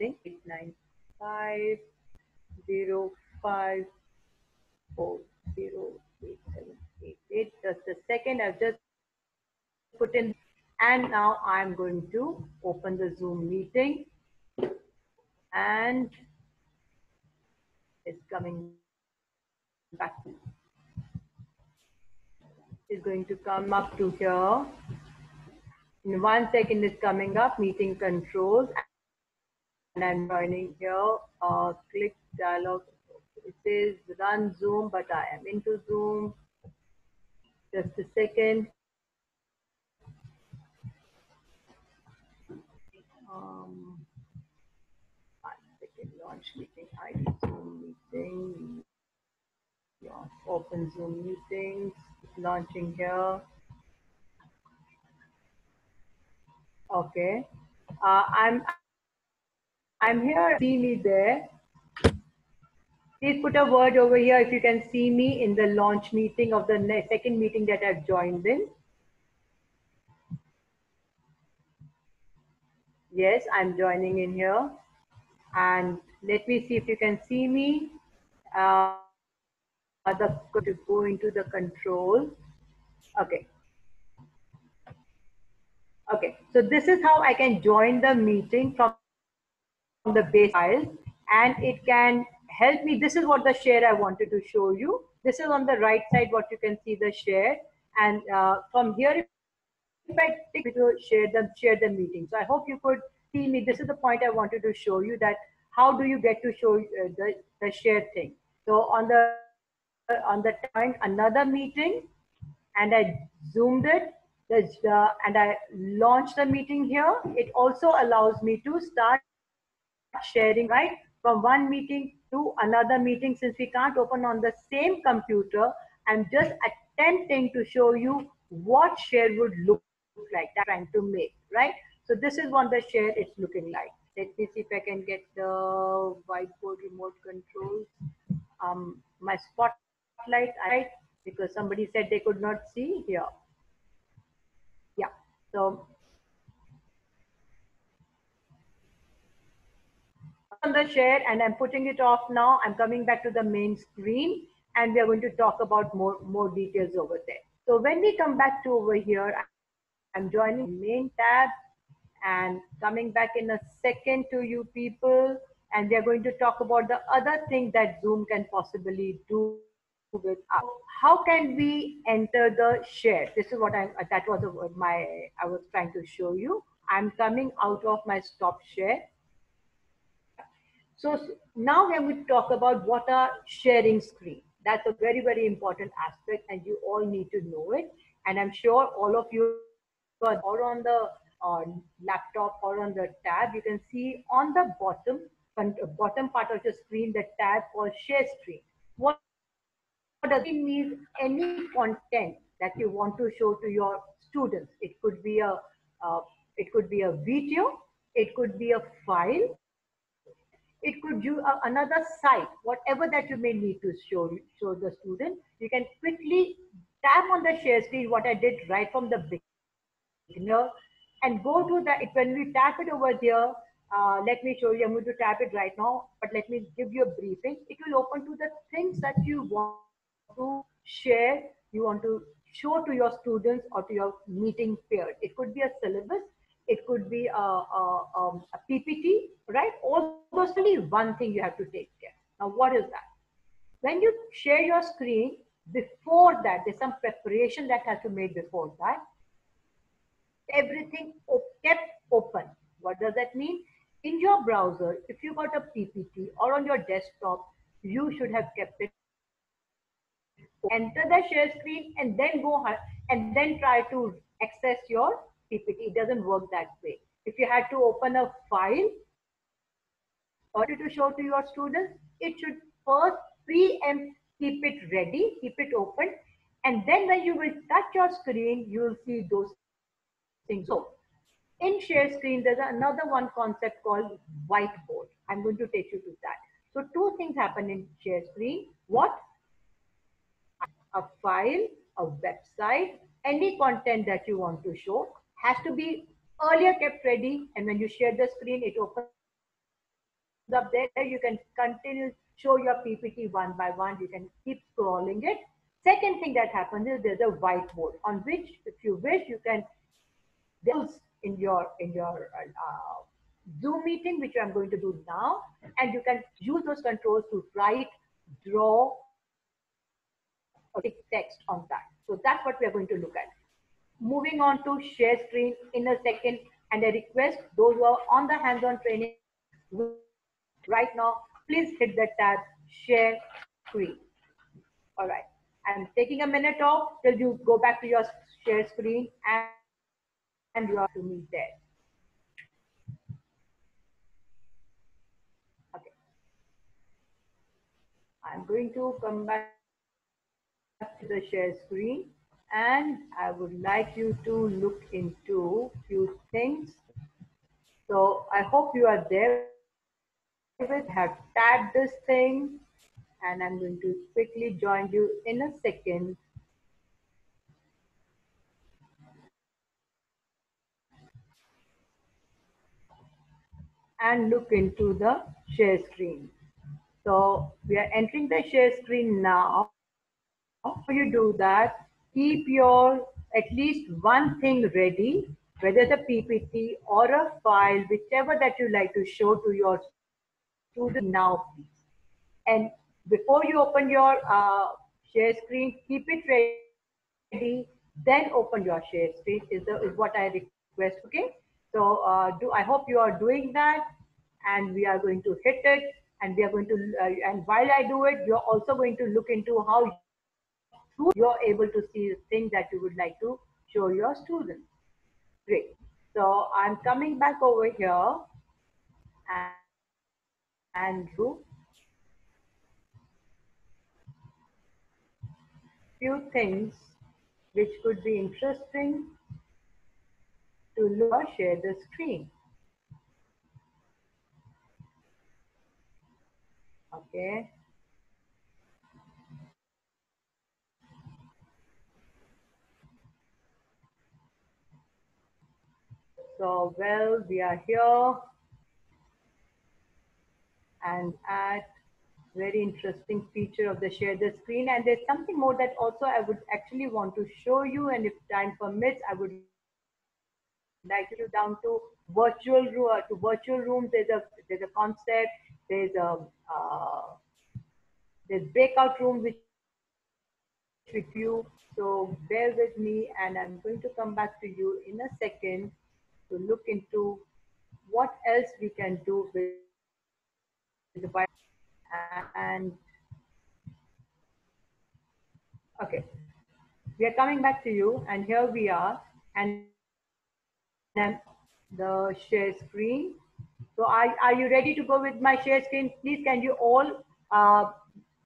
Eight nine five zero five four zero eight seven eight eight. Just a second. I've just put in and now I'm going to open the Zoom meeting and it's coming back. It's going to come up to here. In one second it's coming up, meeting controls and I'm joining here, uh, click dialog. It says run Zoom, but I am into Zoom. Just a second. Um, one second, launch meeting ID, Zoom meeting, open Zoom meetings, launching here. Okay, uh, I'm I'm here. See me there. Please put a word over here if you can see me in the launch meeting of the ne- second meeting that I've joined in. Yes, I'm joining in here. And let me see if you can see me. Uh, the, to go into the control. Okay. Okay, so this is how I can join the meeting from from the base file and it can help me. This is what the share I wanted to show you. This is on the right side what you can see the share and uh, from here if fact take to share the share the meeting. So I hope you could see me. This is the point I wanted to show you that how do you get to show uh, the the share thing. So on the on the point another meeting, and I zoomed it. The, and I launched the meeting here. It also allows me to start sharing right from one meeting to another meeting since we can't open on the same computer i'm just attempting to show you what share would look like that I'm trying to make right so this is what the share is looking like let me see if i can get the whiteboard remote controls um my spotlight right because somebody said they could not see here yeah so on the share and I'm putting it off now. I'm coming back to the main screen and we are going to talk about more, more details over there. So when we come back to over here, I'm joining main tab and coming back in a second to you people. And we are going to talk about the other thing that Zoom can possibly do with us. How can we enter the share? This is what I'm, that was my, I was trying to show you. I'm coming out of my stop share so now when we talk about what are sharing screen, that's a very, very important aspect and you all need to know it. And I'm sure all of you are on the laptop or on the tab, you can see on the bottom, bottom part of the screen, the tab called share screen. What does it mean? Any content that you want to show to your students. It could be a, uh, it could be a video, it could be a file, it could do a, another site, whatever that you may need to show show the student. You can quickly tap on the share screen, what I did right from the beginner, and go to the. It, when we tap it over there, uh, let me show you. I'm going to tap it right now, but let me give you a briefing. It will open to the things that you want to share. You want to show to your students or to your meeting peers. It could be a syllabus it could be a, a, a PPT, right? All those only one thing you have to take care. Now, what is that? When you share your screen, before that, there's some preparation that has to be made before that. Everything kept open. What does that mean? In your browser, if you got a PPT or on your desktop, you should have kept it. Enter the share screen and then go and then try to access your PPT. It doesn't work that way. If you had to open a file or to show to your students, it should first preempt, keep it ready, keep it open, and then when you will touch your screen, you will see those things. So in share screen, there's another one concept called whiteboard. I'm going to take you to that. So two things happen in share screen. What? A file, a website, any content that you want to show has to be earlier kept ready. And when you share the screen, it opens up there. You can continue show your PPT one by one. You can keep scrolling it. Second thing that happens is there's a whiteboard on which, if you wish, you can those in your in your uh, Zoom meeting, which I'm going to do now, and you can use those controls to write, draw, text on that. So that's what we are going to look at. Moving on to share screen in a second, and I request those who are on the hands-on training right now, please hit the tab share screen. All right. I'm taking a minute off till you go back to your share screen and, and you have to meet there. Okay. I'm going to come back to the share screen and I would like you to look into few things. So I hope you are there with have tagged this thing and I'm going to quickly join you in a second. And look into the share screen. So we are entering the share screen now. Before you do that, keep your at least one thing ready, whether it's a PPT or a file, whichever that you like to show to your student now, please. And before you open your uh, share screen, keep it ready. then open your share screen is, the, is what I request. Okay. So uh, do I hope you are doing that and we are going to hit it and we are going to, uh, and while I do it, you're also going to look into how through you're able to see the things that you would like to show your students. Great. So I'm coming back over here Andrew. Few things which could be interesting to share the screen. Okay. So, well, we are here and at very interesting feature of the share the screen. And there's something more that also I would actually want to show you. And if time permits, I would like to down to virtual room uh, to virtual rooms. There's a there's a concept. There's a uh, there's breakout room which with you. So bear with me, and I'm going to come back to you in a second to look into what else we can do with the bio- and okay. We are coming back to you and here we are and then the share screen. So are, are you ready to go with my share screen? Please can you all uh,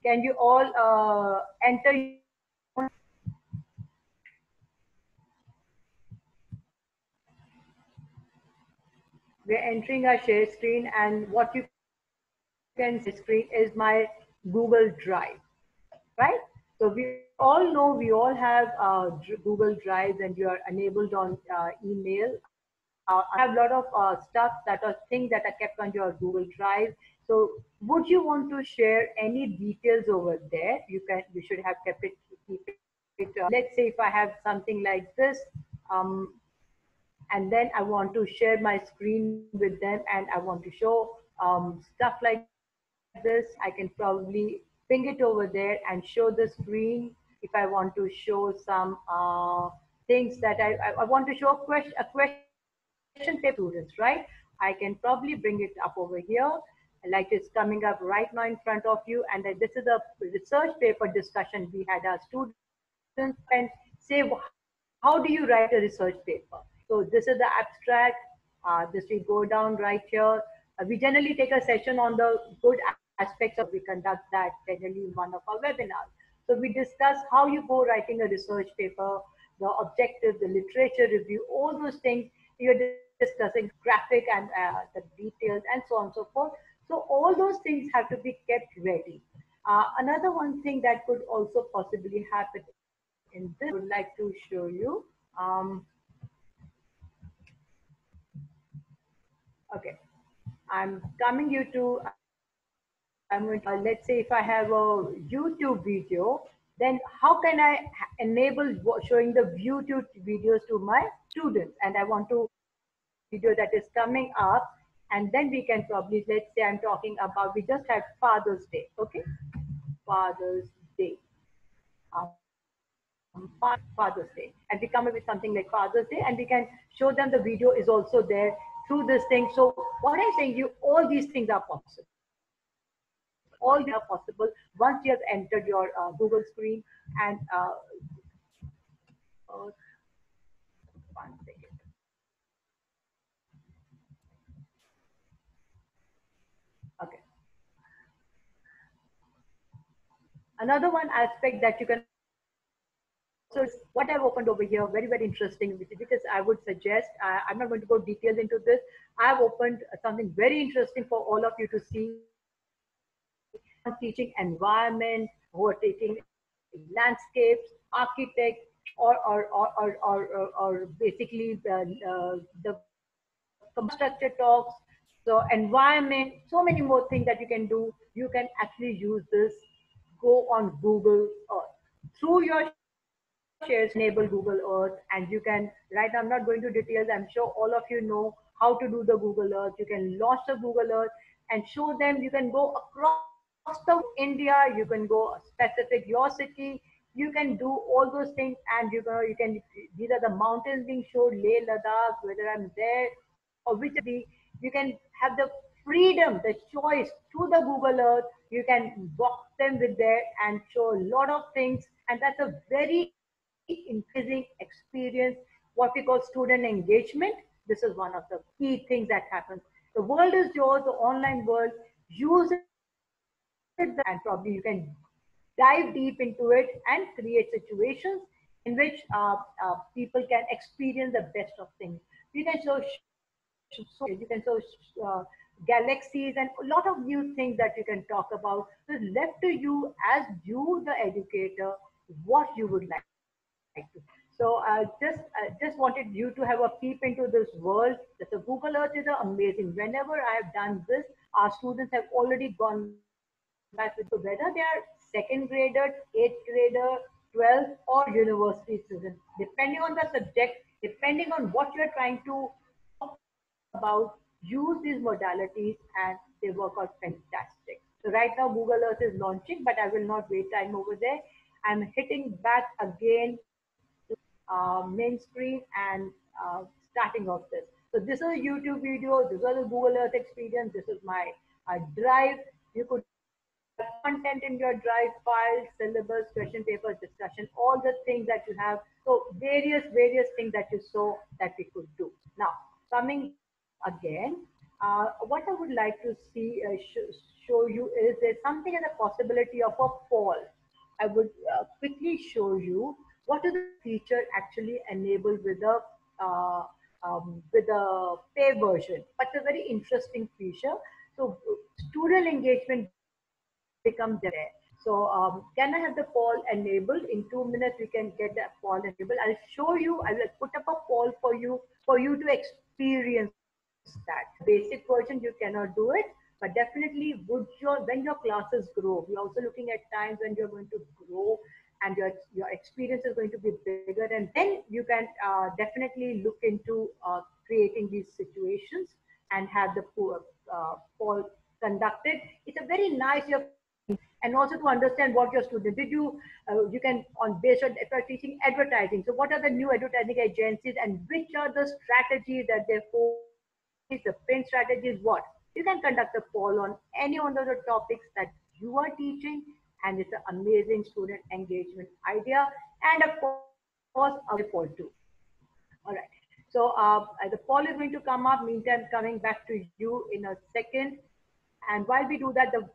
can you all uh, enter we're entering our share screen and what you can see screen is my Google Drive, right? So we all know we all have uh, Google Drives and you are enabled on uh, email. Uh, I have a lot of uh, stuff that are things that are kept on your Google Drive. So would you want to share any details over there? You can, you should have kept it, keep it. uh, let's say if I have something like this, um, and then I want to share my screen with them and I want to show um, stuff like this, I can probably ping it over there and show the screen. If I want to show some uh, things that I, I, I want to show a question, a question paper students, right? I can probably bring it up over here. Like it's coming up right now in front of you. And this is a research paper discussion we had our students and say, how do you write a research paper? So this is the abstract. Uh, this we go down right here. Uh, we generally take a session on the good aspects of we conduct that generally in one of our webinars. So we discuss how you go writing a research paper, the objective, the literature review, all those things. You're discussing graphic and uh, the details and so on and so forth. So all those things have to be kept ready. Uh, another one thing that could also possibly happen in this, I would like to show you. Um, okay, I'm coming you to, I'm going to, uh, let's say if I have a YouTube video, then how can I enable showing the YouTube videos to my students? And I want to video that is coming up and then we can probably let's say i'm talking about we just had father's day okay? Father's day. Um, father's day. And we come up with something like father's day and we can show them the video is also there through this thing. So what i'm saying you all these things are possible. All they are possible once you have entered your uh, google screen and uh, uh, one second. Okay. Another one aspect that you can so what I've opened over here, very, very interesting, is I would suggest, uh, I'm not going to go details into this. I've opened something very interesting for all of you to see. Teaching environment, who are teaching landscapes, architect, or, or, or, or, or, or, or basically the, uh, the structure talks, so environment, so many more things that you can do. You can actually use this. Go on Google Earth through your shares. Enable Google Earth, and you can. Right, now I'm not going to details. I'm sure all of you know how to do the Google Earth. You can launch the Google Earth and show them. You can go across the India. You can go specific your city you can do all those things and you know you can these are the mountains being showed leh ladakh whether i'm there or which the you can have the freedom the choice through the google earth you can walk them with there and show a lot of things and that's a very increasing experience what we call student engagement this is one of the key things that happens the world is yours the online world use it and probably you can dive deep into it and create situations in which uh, uh, people can experience the best of things. You can show, show you can show uh, galaxies and a lot of new things that you can talk about. So it's left to you as you, the educator, what you would like So I just I just wanted you to have a peep into this world. The Google Earth is amazing. Whenever I have done this, our students have already gone back with whether they are second grader, eighth grader, 12th or university student, depending on the subject, depending on what you're trying to talk about, use these modalities and they work out fantastic. So right now Google Earth is launching, but I will not wait time over there. I'm hitting back again uh, main screen and uh, starting off this. So this is a YouTube video. This was a Google Earth experience. This is my uh, drive. You could content in your drive files, syllabus, question papers, discussion, all the things that you have. So various, various things that you saw that we could do. Now, coming again, uh, what I would like to see, uh, sh show you is there's something as a possibility of a fall. I would uh, quickly show you what is the feature actually enabled with the uh, um, with the pay version. But a very interesting feature. So student engagement becomes there. So um, can I have the poll enabled? In two minutes, we can get that poll enabled. I'll show you, I will put up a poll for you, for you to experience that. Basic version, you cannot do it, but definitely would your, when your classes grow, we're also looking at times when you're going to grow and your, your experience is going to be bigger and then you can uh, definitely look into uh, creating these situations and have the uh, poll conducted. It's a very nice, and also to understand what your student did you uh, you can on based on if you're teaching advertising so what are the new advertising agencies and which are the strategies that they follow the print strategies what you can conduct a poll on any one of the topics that you are teaching and it's an amazing student engagement idea and of course a poll too. All right. So uh, the poll is going to come up. Meantime coming back to you in a second. And while we do that the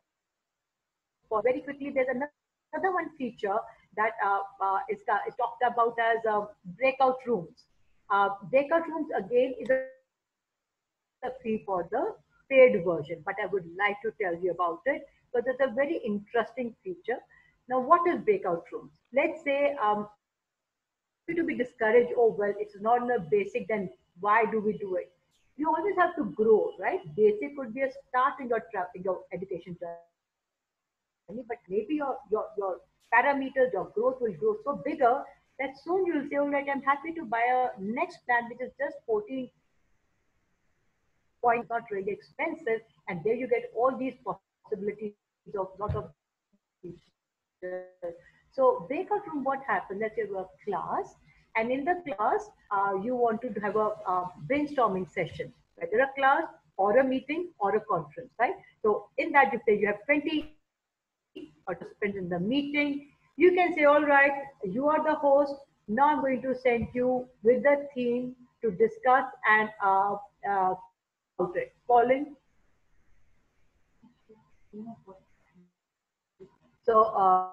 very quickly, there's another one feature that uh, uh, is, uh, talked about as uh, breakout rooms. Uh, breakout rooms again is a fee for the paid version, but I would like to tell you about it because it's a very interesting feature. Now, what is breakout rooms? Let's say um, to be discouraged, oh, well, it's not in the basic, then why do we do it? You always have to grow, right? Basic would be a start in your, in your education journey but maybe your, your, your parameters, your growth will grow so bigger that soon you'll say, all right, I'm happy to buy a next plan, which is just 14 points, not really expensive. And there you get all these possibilities of lot of so what happens? Let's say you have a class, and in the class, uh, you want to have a, a brainstorming session, whether a class or a meeting or a conference, right? So in that, you say you have 20 participants in the meeting. You can say, all right, you are the host. Now I'm going to send you with the theme to discuss and uh, uh, Pauline. So, uh,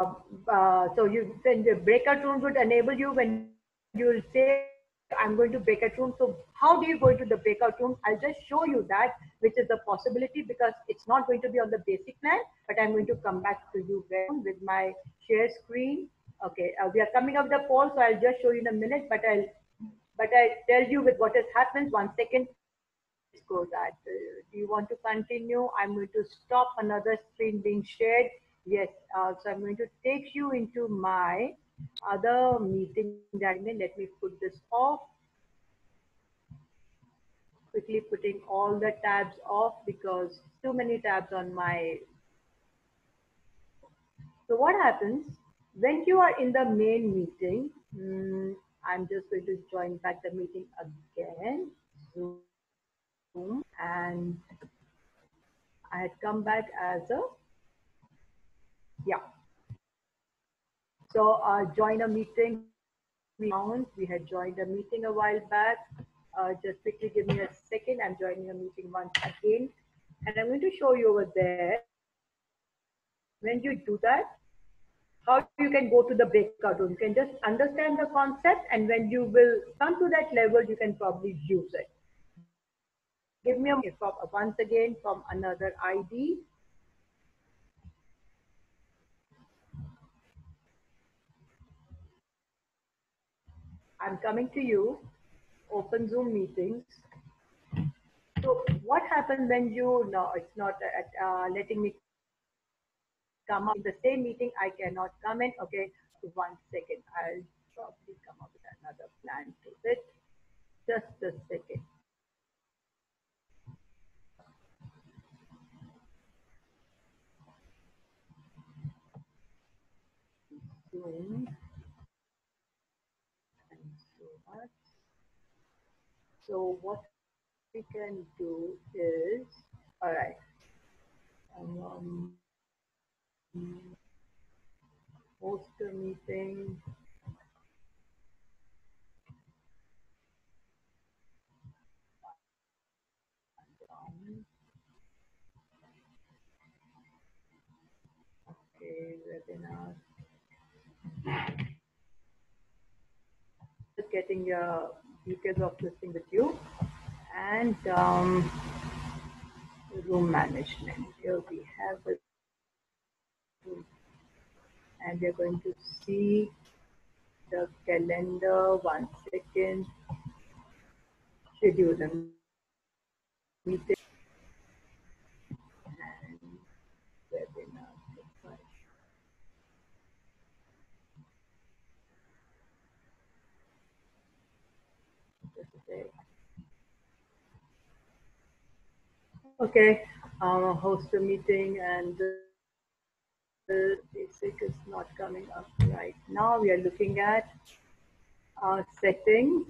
uh, so you then the breakout room would enable you when you will say I'm going to breakout room. So how do you go into the breakout room? I'll just show you that, which is a possibility because it's not going to be on the basic plan, but I'm going to come back to you with my share screen. Okay, uh, we are coming up the poll, so I'll just show you in a minute, but I'll, but I tell you with what has happened. One second. Go that. Uh, do you want to continue? I'm going to stop another screen being shared. Yes, uh, so I'm going to take you into my other meeting diagram. Let me put this off. Quickly putting all the tabs off because too many tabs on my. So what happens when you are in the main meeting, mm, I'm just going to join back the meeting again, Zoom, and I had come back as a, yeah. So uh, join a meeting, we had joined a meeting a while back. Uh, just quickly give me a second, I'm joining a meeting once again. And I'm going to show you over there, when you do that, how you can go to the breakout room. You can just understand the concept and when you will come to that level, you can probably use it. Give me a from, once again from another ID. I'm coming to you, open Zoom meetings. So what happens when you, no, it's not uh, letting me come up in the same meeting, I cannot come in. Okay, one second. I'll probably come up with another plan to it. Just a second. Zoom. And so what? So what we can do is, all right. Um, host a meeting. Okay, webinar. Getting your details of this thing with you. And um, room management. Here we have it. And we're going to see the calendar one second schedule meeting and webinar Just a sec. Okay, um, host a meeting and the basic is not coming up right now. We are looking at uh, settings.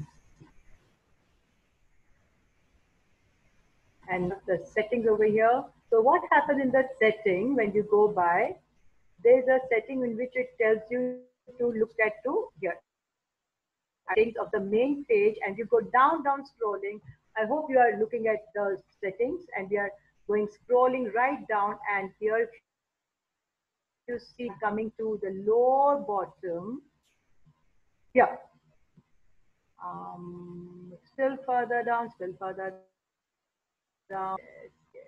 And the settings over here. So what happens in the setting when you go by, there's a setting in which it tells you to look at to here. Settings of the main page and you go down, down scrolling. I hope you are looking at the settings and we are going scrolling right down and here you see coming to the lower bottom. Yeah. Um, still further down, still further down. Yes, yes,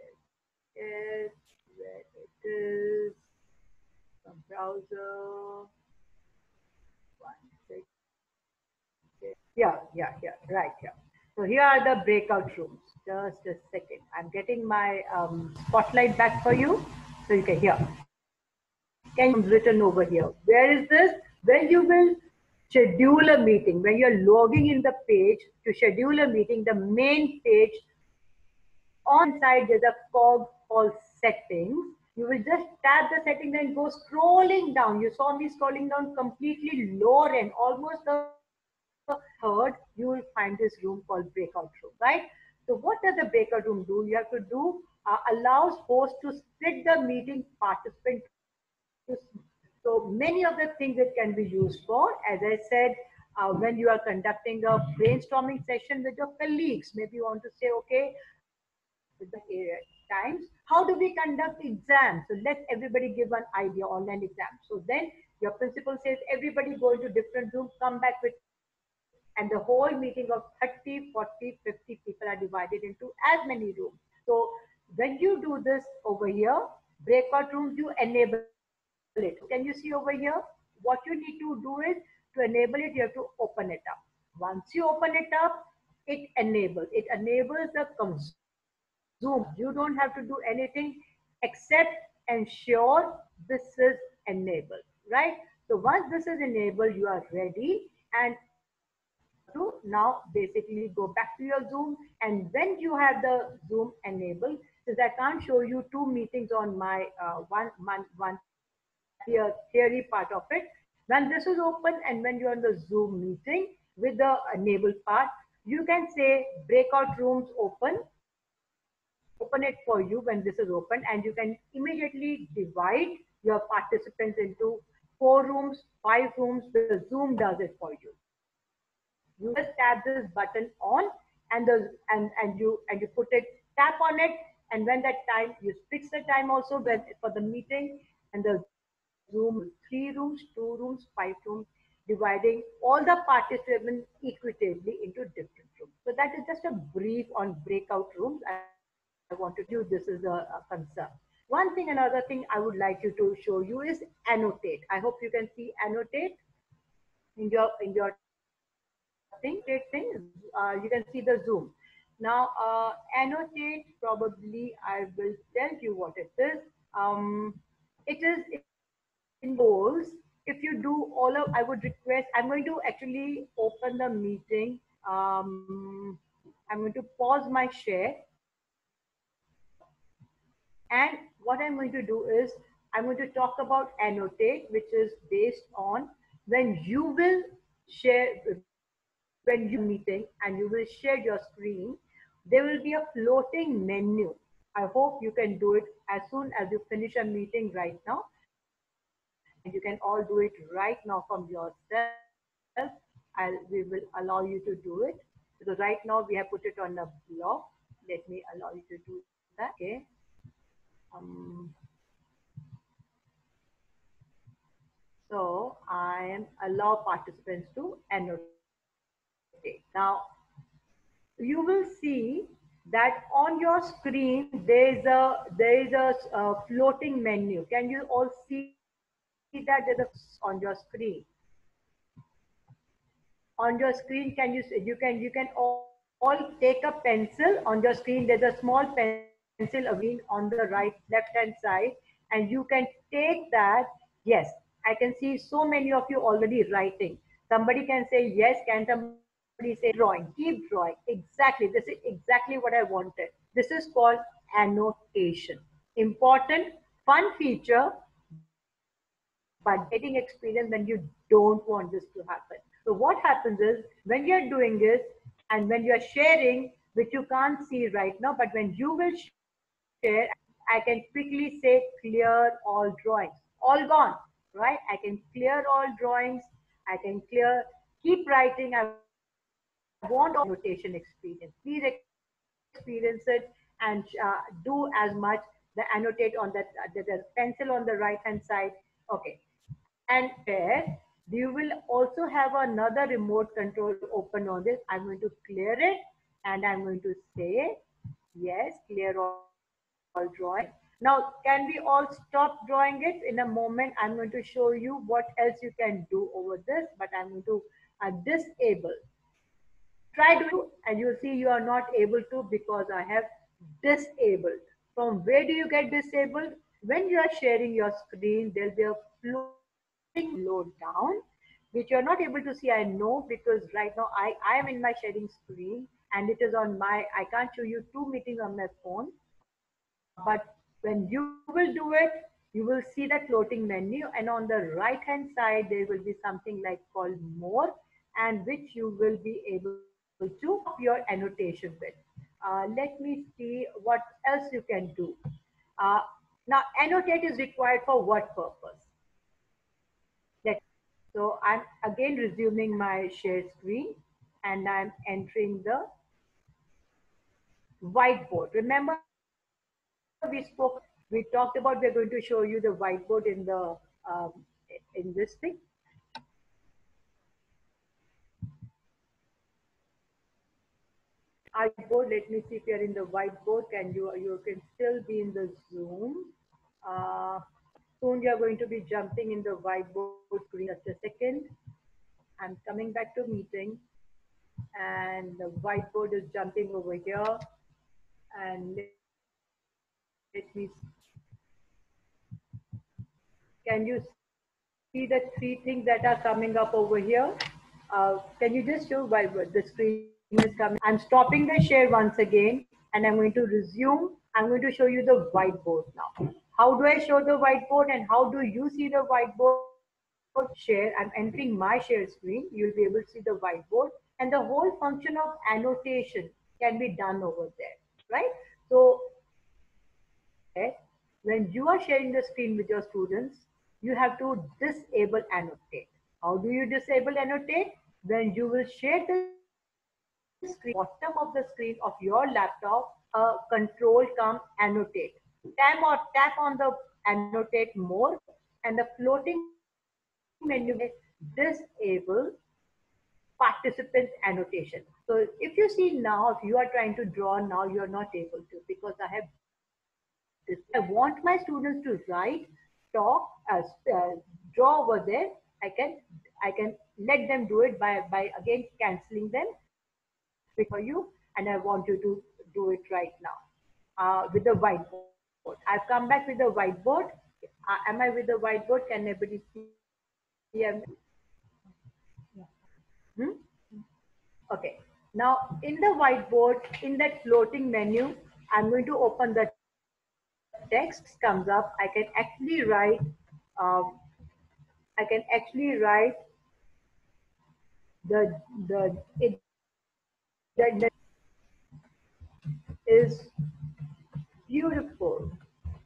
yes. Where it is. Some browser. One second. Yeah, yeah, yeah, right here. So here are the breakout rooms. Just a second. I'm getting my um, spotlight back for you. So you can hear can written over here. Where is this? When you will schedule a meeting, when you're logging in the page to schedule a meeting, the main page on side there's a cog called settings. You will just tap the settings and go scrolling down. You saw me scrolling down completely lower and almost the third, you will find this room called breakout room, right? So what does the breakout room do? You have to do uh, allows host to split the meeting participant so many of the things it can be used for, as I said, uh, when you are conducting a brainstorming session with your colleagues, maybe you want to say, okay, with the times, how do we conduct exams? So let everybody give an idea online exam. So then your principal says, everybody go into different rooms, come back with, and the whole meeting of 30, 40, 50 people are divided into as many rooms. So when you do this over here, breakout rooms, you enable it. Can you see over here? What you need to do is to enable it, you have to open it up. Once you open it up, it enables. It enables the Zoom. You don't have to do anything except ensure this is enabled, right? So once this is enabled, you are ready and to now basically go back to your Zoom. And when you have the Zoom enabled, since I can't show you two meetings on my uh, one, one, one theory part of it. When this is open and when you're in the Zoom meeting with the enable part, you can say breakout rooms open, open it for you when this is open and you can immediately divide your participants into four rooms, five rooms. The Zoom does it for you. You just tap this button on and the and and you and you put it tap on it and when that time you fix the time also when for the meeting and the Zoom three rooms, two rooms, five rooms, dividing all the participants equitably into different rooms. So that is just a brief on breakout rooms. I, I want to do this is a, a concern. One thing, another thing I would like you to show you is annotate. I hope you can see annotate in your in your thing. thing. Uh, you can see the zoom. Now uh, annotate. Probably I will tell you what it is. Um, it is in goals. If you do all of, I would request. I'm going to actually open the meeting. Um, I'm going to pause my share and what I'm going to do is I'm going to talk about annotate, which is based on when you will share, when you meeting and you will share your screen, there will be a floating menu. I hope you can do it as soon as you finish a meeting right now. And you can all do it right now from yourself. I'll, we will allow you to do it because right now we have put it on a block. Let me allow you to do that. Okay. Um, so I am allow participants to annotate. Now you will see that on your screen there is a there is a, uh, floating menu. Can you all see that there's on your screen? On your screen, can you you can you can all, all take a pencil on your screen. There's a small pencil pencil again on the right left hand side and you can take that yes i can see so many of you already writing somebody can say yes can somebody say drawing keep drawing exactly this is exactly what i wanted this is called annotation important fun feature but getting experience when you don't want this to happen so what happens is when you're doing this and when you're sharing which you can't see right now but when you will share, I can quickly say clear all drawings. All gone, right? I can clear all drawings. I can clear, keep writing. I want annotation experience. Please experience it and uh, do as much. The annotate on that, uh, the pencil on the right hand side. Okay. And there, you will also have another remote control open on this. I'm going to clear it and I'm going to say, yes, clear all all drawing. Now, can we all stop drawing it in a moment? I'm going to show you what else you can do over this, but I'm going to uh, disable. Try to, and you'll see you are not able to because I have disabled. From where do you get disabled? When you are sharing your screen, there'll be a floating load down, which you're not able to see. I know because right now I, I am in my sharing screen and it is on my, I can't show you two meetings on my phone but when you will do it, you will see the floating menu and on the right hand side, there will be something like called more and which you will be able to your annotation with. Uh, let me see what else you can do. Uh, now annotate is required for what purpose? Let, so I'm again resuming my share screen and I'm entering the whiteboard. Remember we spoke, we talked about, we're going to show you the whiteboard in the, um, in this thing. Whiteboard, let me see if you're in the whiteboard. Can you, you can still be in the Zoom. Uh, soon you're going to be jumping in the whiteboard screen. Just a second. I'm coming back to meeting and the whiteboard is jumping over here and let me can you see the three things that are coming up over here uh, can you just show why the screen is coming i'm stopping the share once again and i'm going to resume i'm going to show you the whiteboard now how do i show the whiteboard and how do you see the whiteboard share, I'm entering my share screen, you'll be able to see the whiteboard and the whole function of annotation can be done over there, right? So okay, when you are sharing the screen with your students, you have to disable annotate. How do you disable annotate? When you will share the screen, bottom of the screen of your laptop, a control come annotate. Tap or tap on the annotate more and the floating menu is disable participants annotation. So if you see now, if you are trying to draw now, you are not able to because I have. I want my students to write, talk, uh, uh, draw over there. I can I can let them do it by by again canceling them for you, and I want you to do it right now uh, with the whiteboard. I've come back with the whiteboard. Uh, am I with the whiteboard? Can everybody see? Yeah. Hmm? Okay. Now in the whiteboard, in that floating menu, I'm going to open the text comes up. I can actually write. Um, I can actually write the the it that is beautiful,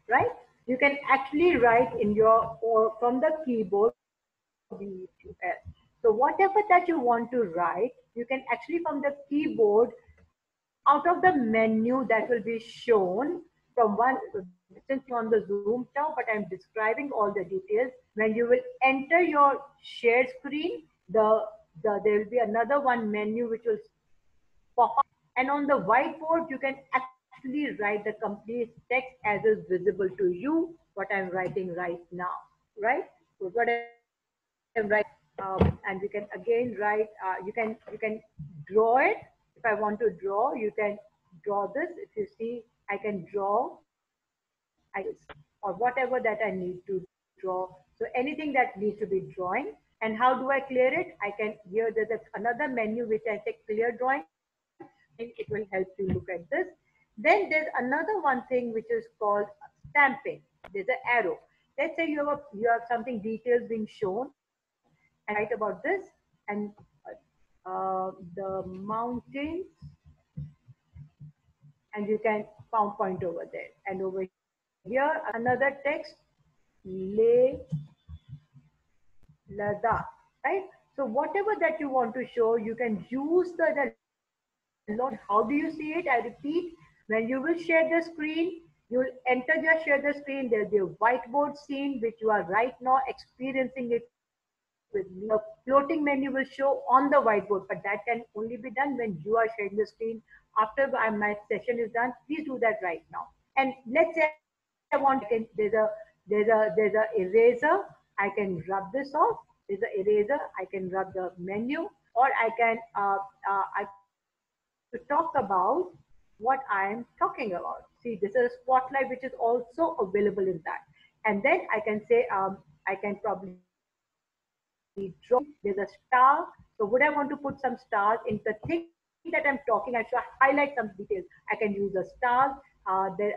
right? You can actually write in your or from the keyboard. B to L. So whatever that you want to write, you can actually from the keyboard, out of the menu that will be shown from one, since you're on the Zoom now, but I'm describing all the details. When you will enter your share screen, the, the there will be another one menu which will. And on the whiteboard, you can actually write the complete text as is visible to you, what I'm writing right now, right? So what I'm writing, um, and you can again write, uh, you can you can draw it. If I want to draw, you can draw this. If you see, I can draw, I or whatever that I need to draw. So anything that needs to be drawing. And how do I clear it? I can here there's another menu which I say clear drawing. Think it will help you look at this. Then there's another one thing which is called stamping. There's an arrow. Let's say you have a, you have something details being shown, and write about this and uh, the mountains, and you can found point over there. And over here another text, Leh Ladakh, right? So whatever that you want to show, you can use the, the Lord, how do you see it? I repeat, when you will share the screen, you will enter your share the screen. There'll be a whiteboard scene, which you are right now experiencing it with me. A floating menu will show on the whiteboard, but that can only be done when you are sharing the screen. After my session is done, please do that right now. And let's say I want, there's a, there's a, there's a eraser. I can rub this off. There's an eraser. I can rub the menu or I can, uh, uh, I to talk about what I am talking about. See, this is a spotlight, which is also available in that. And then I can say, um, I can probably draw, there's a star. So would I want to put some stars in the thing that I'm talking, I should highlight some details. I can use a star. Uh, there,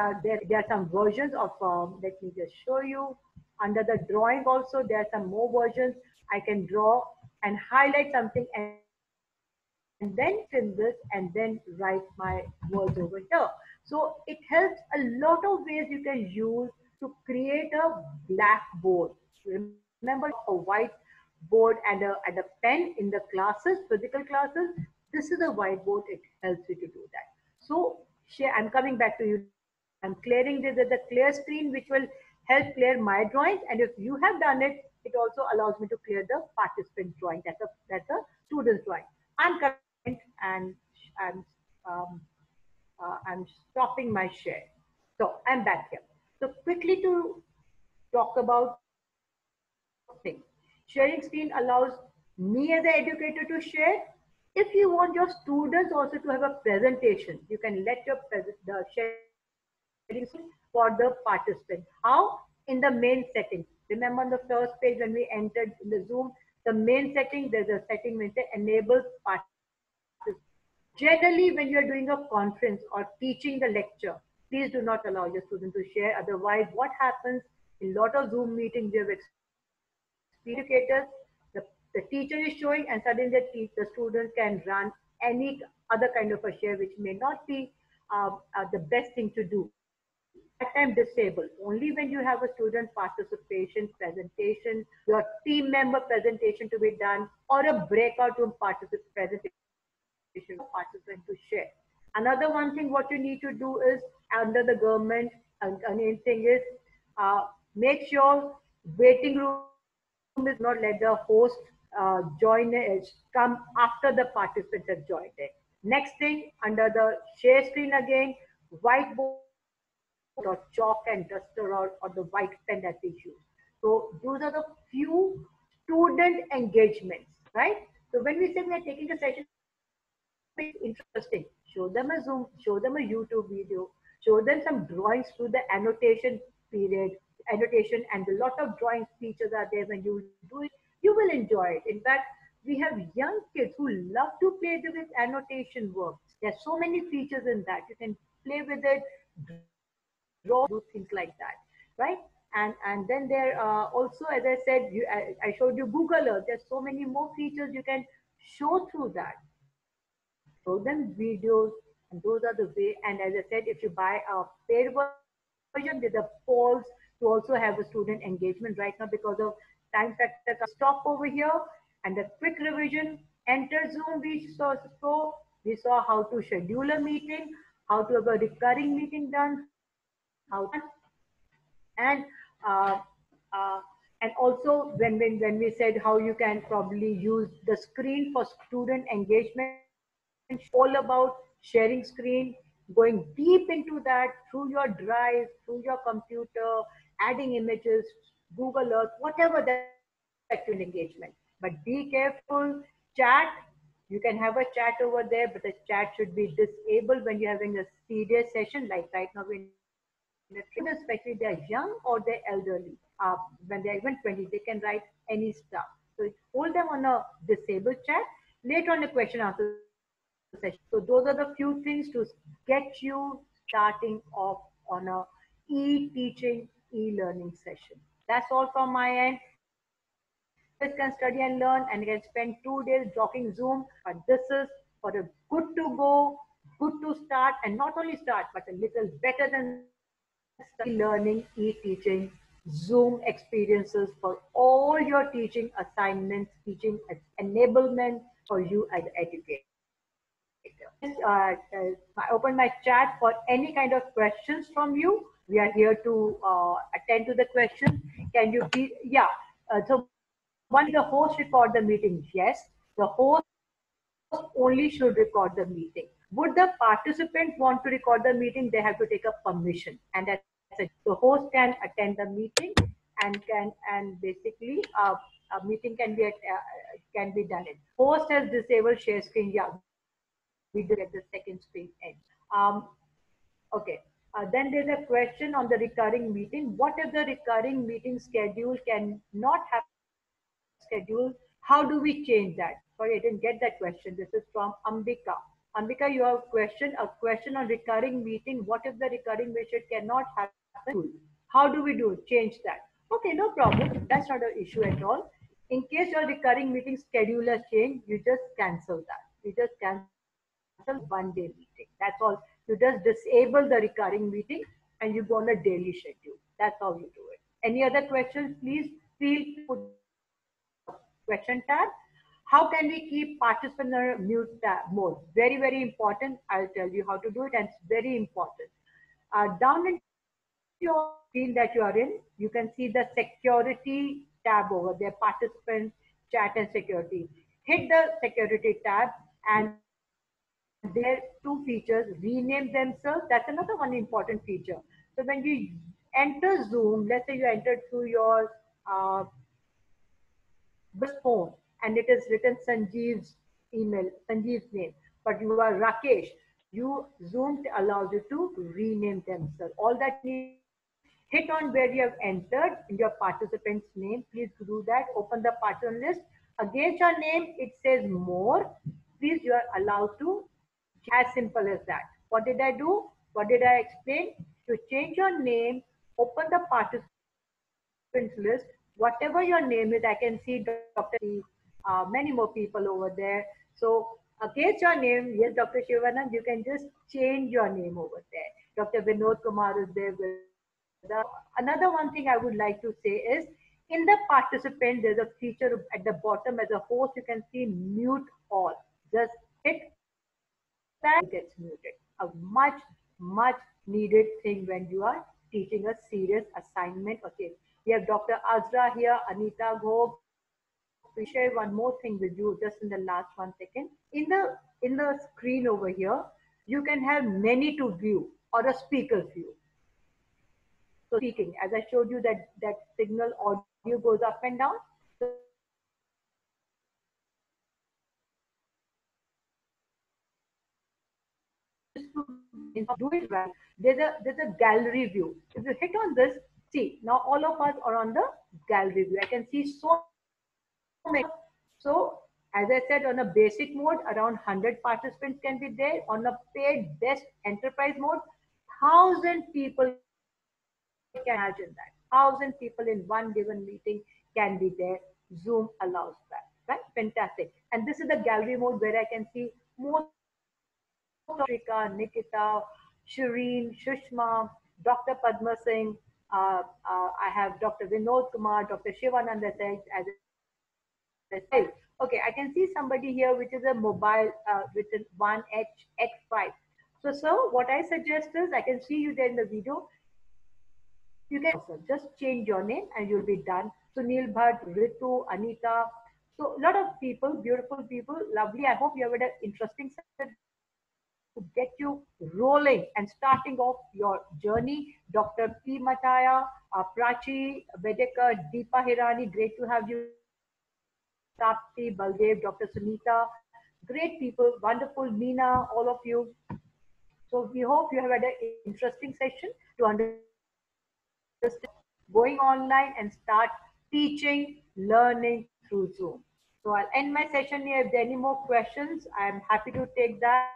uh, there, there are some versions of, um, let me just show you. Under the drawing also, there are some more versions. I can draw and highlight something and and then fill this and then write my words over here. So it helps a lot of ways you can use to create a blackboard. Remember a white board and a, and a pen in the classes, physical classes. This is a whiteboard. It helps you to do that. So I'm coming back to you. I'm clearing this as a clear screen, which will help clear my drawings. And if you have done it, it also allows me to clear the participant drawing. That's a, that's a student's drawing. I'm and I'm, um, uh, I'm stopping my share. So I'm back here. So quickly to talk about. Sharing screen allows me as an educator to share. If you want your students also to have a presentation, you can let your the sharing for the participant. How? In the main setting. Remember on the first page when we entered the Zoom, the main setting, there's a setting which enables participants Generally, when you're doing a conference or teaching the lecture, please do not allow your student to share. Otherwise, what happens? In lot of Zoom meetings, we have educators, the, the teacher is showing and suddenly the, the student can run any other kind of a share which may not be uh, uh, the best thing to do. That time disabled. Only when you have a student participation presentation, your team member presentation to be done, or a breakout room particip- presentation. Another one thing what you need to do is under the government, and main thing is uh, make sure waiting room is not let the host uh, join it, come after the participants have joined it. Next thing under the share screen again, whiteboard or chalk and duster or, or the white pen that we use. So those are the few student engagements, right? So when we say we are taking a session, it's interesting. Show them a Zoom, show them a YouTube video, show them some drawings through the annotation period, annotation, and a lot of drawing features are there. When you do it, you will enjoy it. In fact, we have young kids who love to play with annotation work. There's so many features in that. You can play with it, draw, do things like that, right? And and then there are also, as I said, you, I, I showed you Google Earth. There's so many more features you can show through that show them videos and those are the way and as i said if you buy a paid version there's a polls to also have a student engagement right now because of time factor stop over here and a quick revision enter zoom we saw so we saw how to schedule a meeting how to have a recurring meeting done how and uh, uh, and also when, when when we said how you can probably use the screen for student engagement all about sharing screen going deep into that through your drive through your computer adding images google earth whatever that that engagement but be careful chat you can have a chat over there but the chat should be disabled when you're having a serious session like right now in the trainer, especially they're young or they're elderly. Uh, when they're even 20, they can write any stuff. So hold them on a disabled chat. Later on a question answer session. So those are the few things to get you starting off on a e-teaching, e-learning session. That's all from my end. You can study and learn and you can spend two days blocking Zoom, but this is for a good to go, good to start, and not only start, but a little better than e-learning, e-teaching, Zoom experiences for all your teaching assignments, teaching enablement for you as educator. Uh, uh, I open my chat for any kind of questions from you. We are here to uh, attend to the questions. Can you please, yeah. Uh, so one, the host record the meeting. Yes, the host only should record the meeting. Would the participant want to record the meeting? They have to take a permission, and that's it. The host can attend the meeting and can and basically uh, a meeting can be at, uh, can be done. It host has disabled share screen. Yeah, we did at the second screen end. Um, okay. Uh, then there's a question on the recurring meeting. What if the recurring meeting schedule can not have schedule? How do we change that? Sorry, I didn't get that question. This is from Ambika. Ambika, you have a question, a question on recurring meeting. What if the recurring meeting cannot happen? How do we do? Change that. Okay, no problem. That's not an issue at all. In case your recurring meeting schedule has changed, you just cancel that. You just cancel one day meeting. That's all. You just disable the recurring meeting and you go on a daily schedule. That's how you do it. Any other questions? Please feel put question tab. How can we keep participant mute tab mode? Very, very important. I'll tell you how to do it and it's very important. Uh, down in your screen that you are in, you can see the security tab over there, participant, chat and security. Hit the security tab and there are two features, rename themselves. That's another one important feature. So when you enter Zoom, let's say you entered through your uh, phone and it is written Sanjeev's email, Sanjeev's name, but you are Rakesh, you Zoom allows you to rename themselves. All that need hit on where you have entered in your participant's name. Please do that. Open the participant list. Against your name, it says more. Please, you are allowed to as simple as that. What did I do? What did I explain? To change your name, open the participant participants list. Whatever your name is, I can see Dr. Uh, many more people over there. So, against your name, yes, Dr. Shivanand, you can just change your name over there. Dr. Vinod Kumar is there. The, another one thing I would like to say is in the participant, there's a feature at the bottom as a host, you can see mute all. Just hit that gets muted. A much, much needed thing when you are teaching a serious assignment. Okay, we have Dr. Azra here, Anita Ghob. We share one more thing with you just in the last one second. In the in the screen over here, you can have many to view or a speaker view. So speaking, as I showed you that that signal audio goes up and down. So do it right. There's a there's a gallery view. If you hit on this, see now all of us are on the gallery view. I can see so many. So as I said, on a basic mode, around 100 participants can be there. On a paid best enterprise mode, thousand people can imagine that. Thousand people in one given meeting can be there. Zoom allows that. Right? Fantastic. And this is the gallery mode where I can see most Nikita, Shireen, Shushma, Dr. Padma Singh. Uh, uh, I have Dr. Vinod Kumar, Dr. Shivananda said as said. Okay, I can see somebody here which is a mobile uh, with a 1H So, sir, what I suggest is I can see you there in the video. You can just change your name and you'll be done. Sunil Bhatt, Ritu, Anita. So a lot of people, beautiful people, lovely. I hope you have had an interesting session to get you rolling and starting off your journey. Dr. P. Mataya, uh, Prachi, Vedekar, Deepa Hirani, great to have you. Tapti, Baldev, Dr. Sunita, great people, wonderful, Meena, all of you. So we hope you have had an interesting session to understand going online and start teaching, learning through Zoom. So I'll end my session here. If there are any more questions, I'm happy to take that.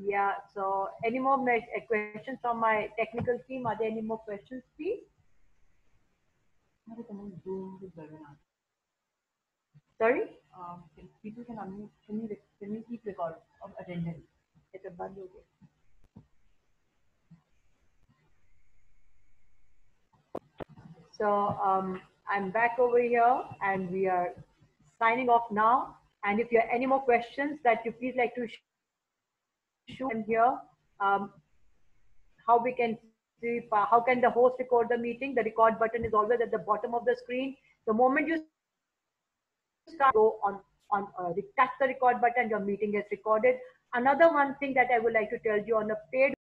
Yeah, so any more uh, questions from my technical team? Are there any more questions, please? Sorry? um, people can unmute, can you, can you keep record of attendance? It's a bundle. So um, I'm back over here and we are signing off now. And if you have any more questions that you please like to them here, um, how we can see, uh, how can the host record the meeting? The record button is always at the bottom of the screen. The moment you start, go on, on uh, touch the record button, your meeting is recorded. Another one thing that I would like to tell you on a paid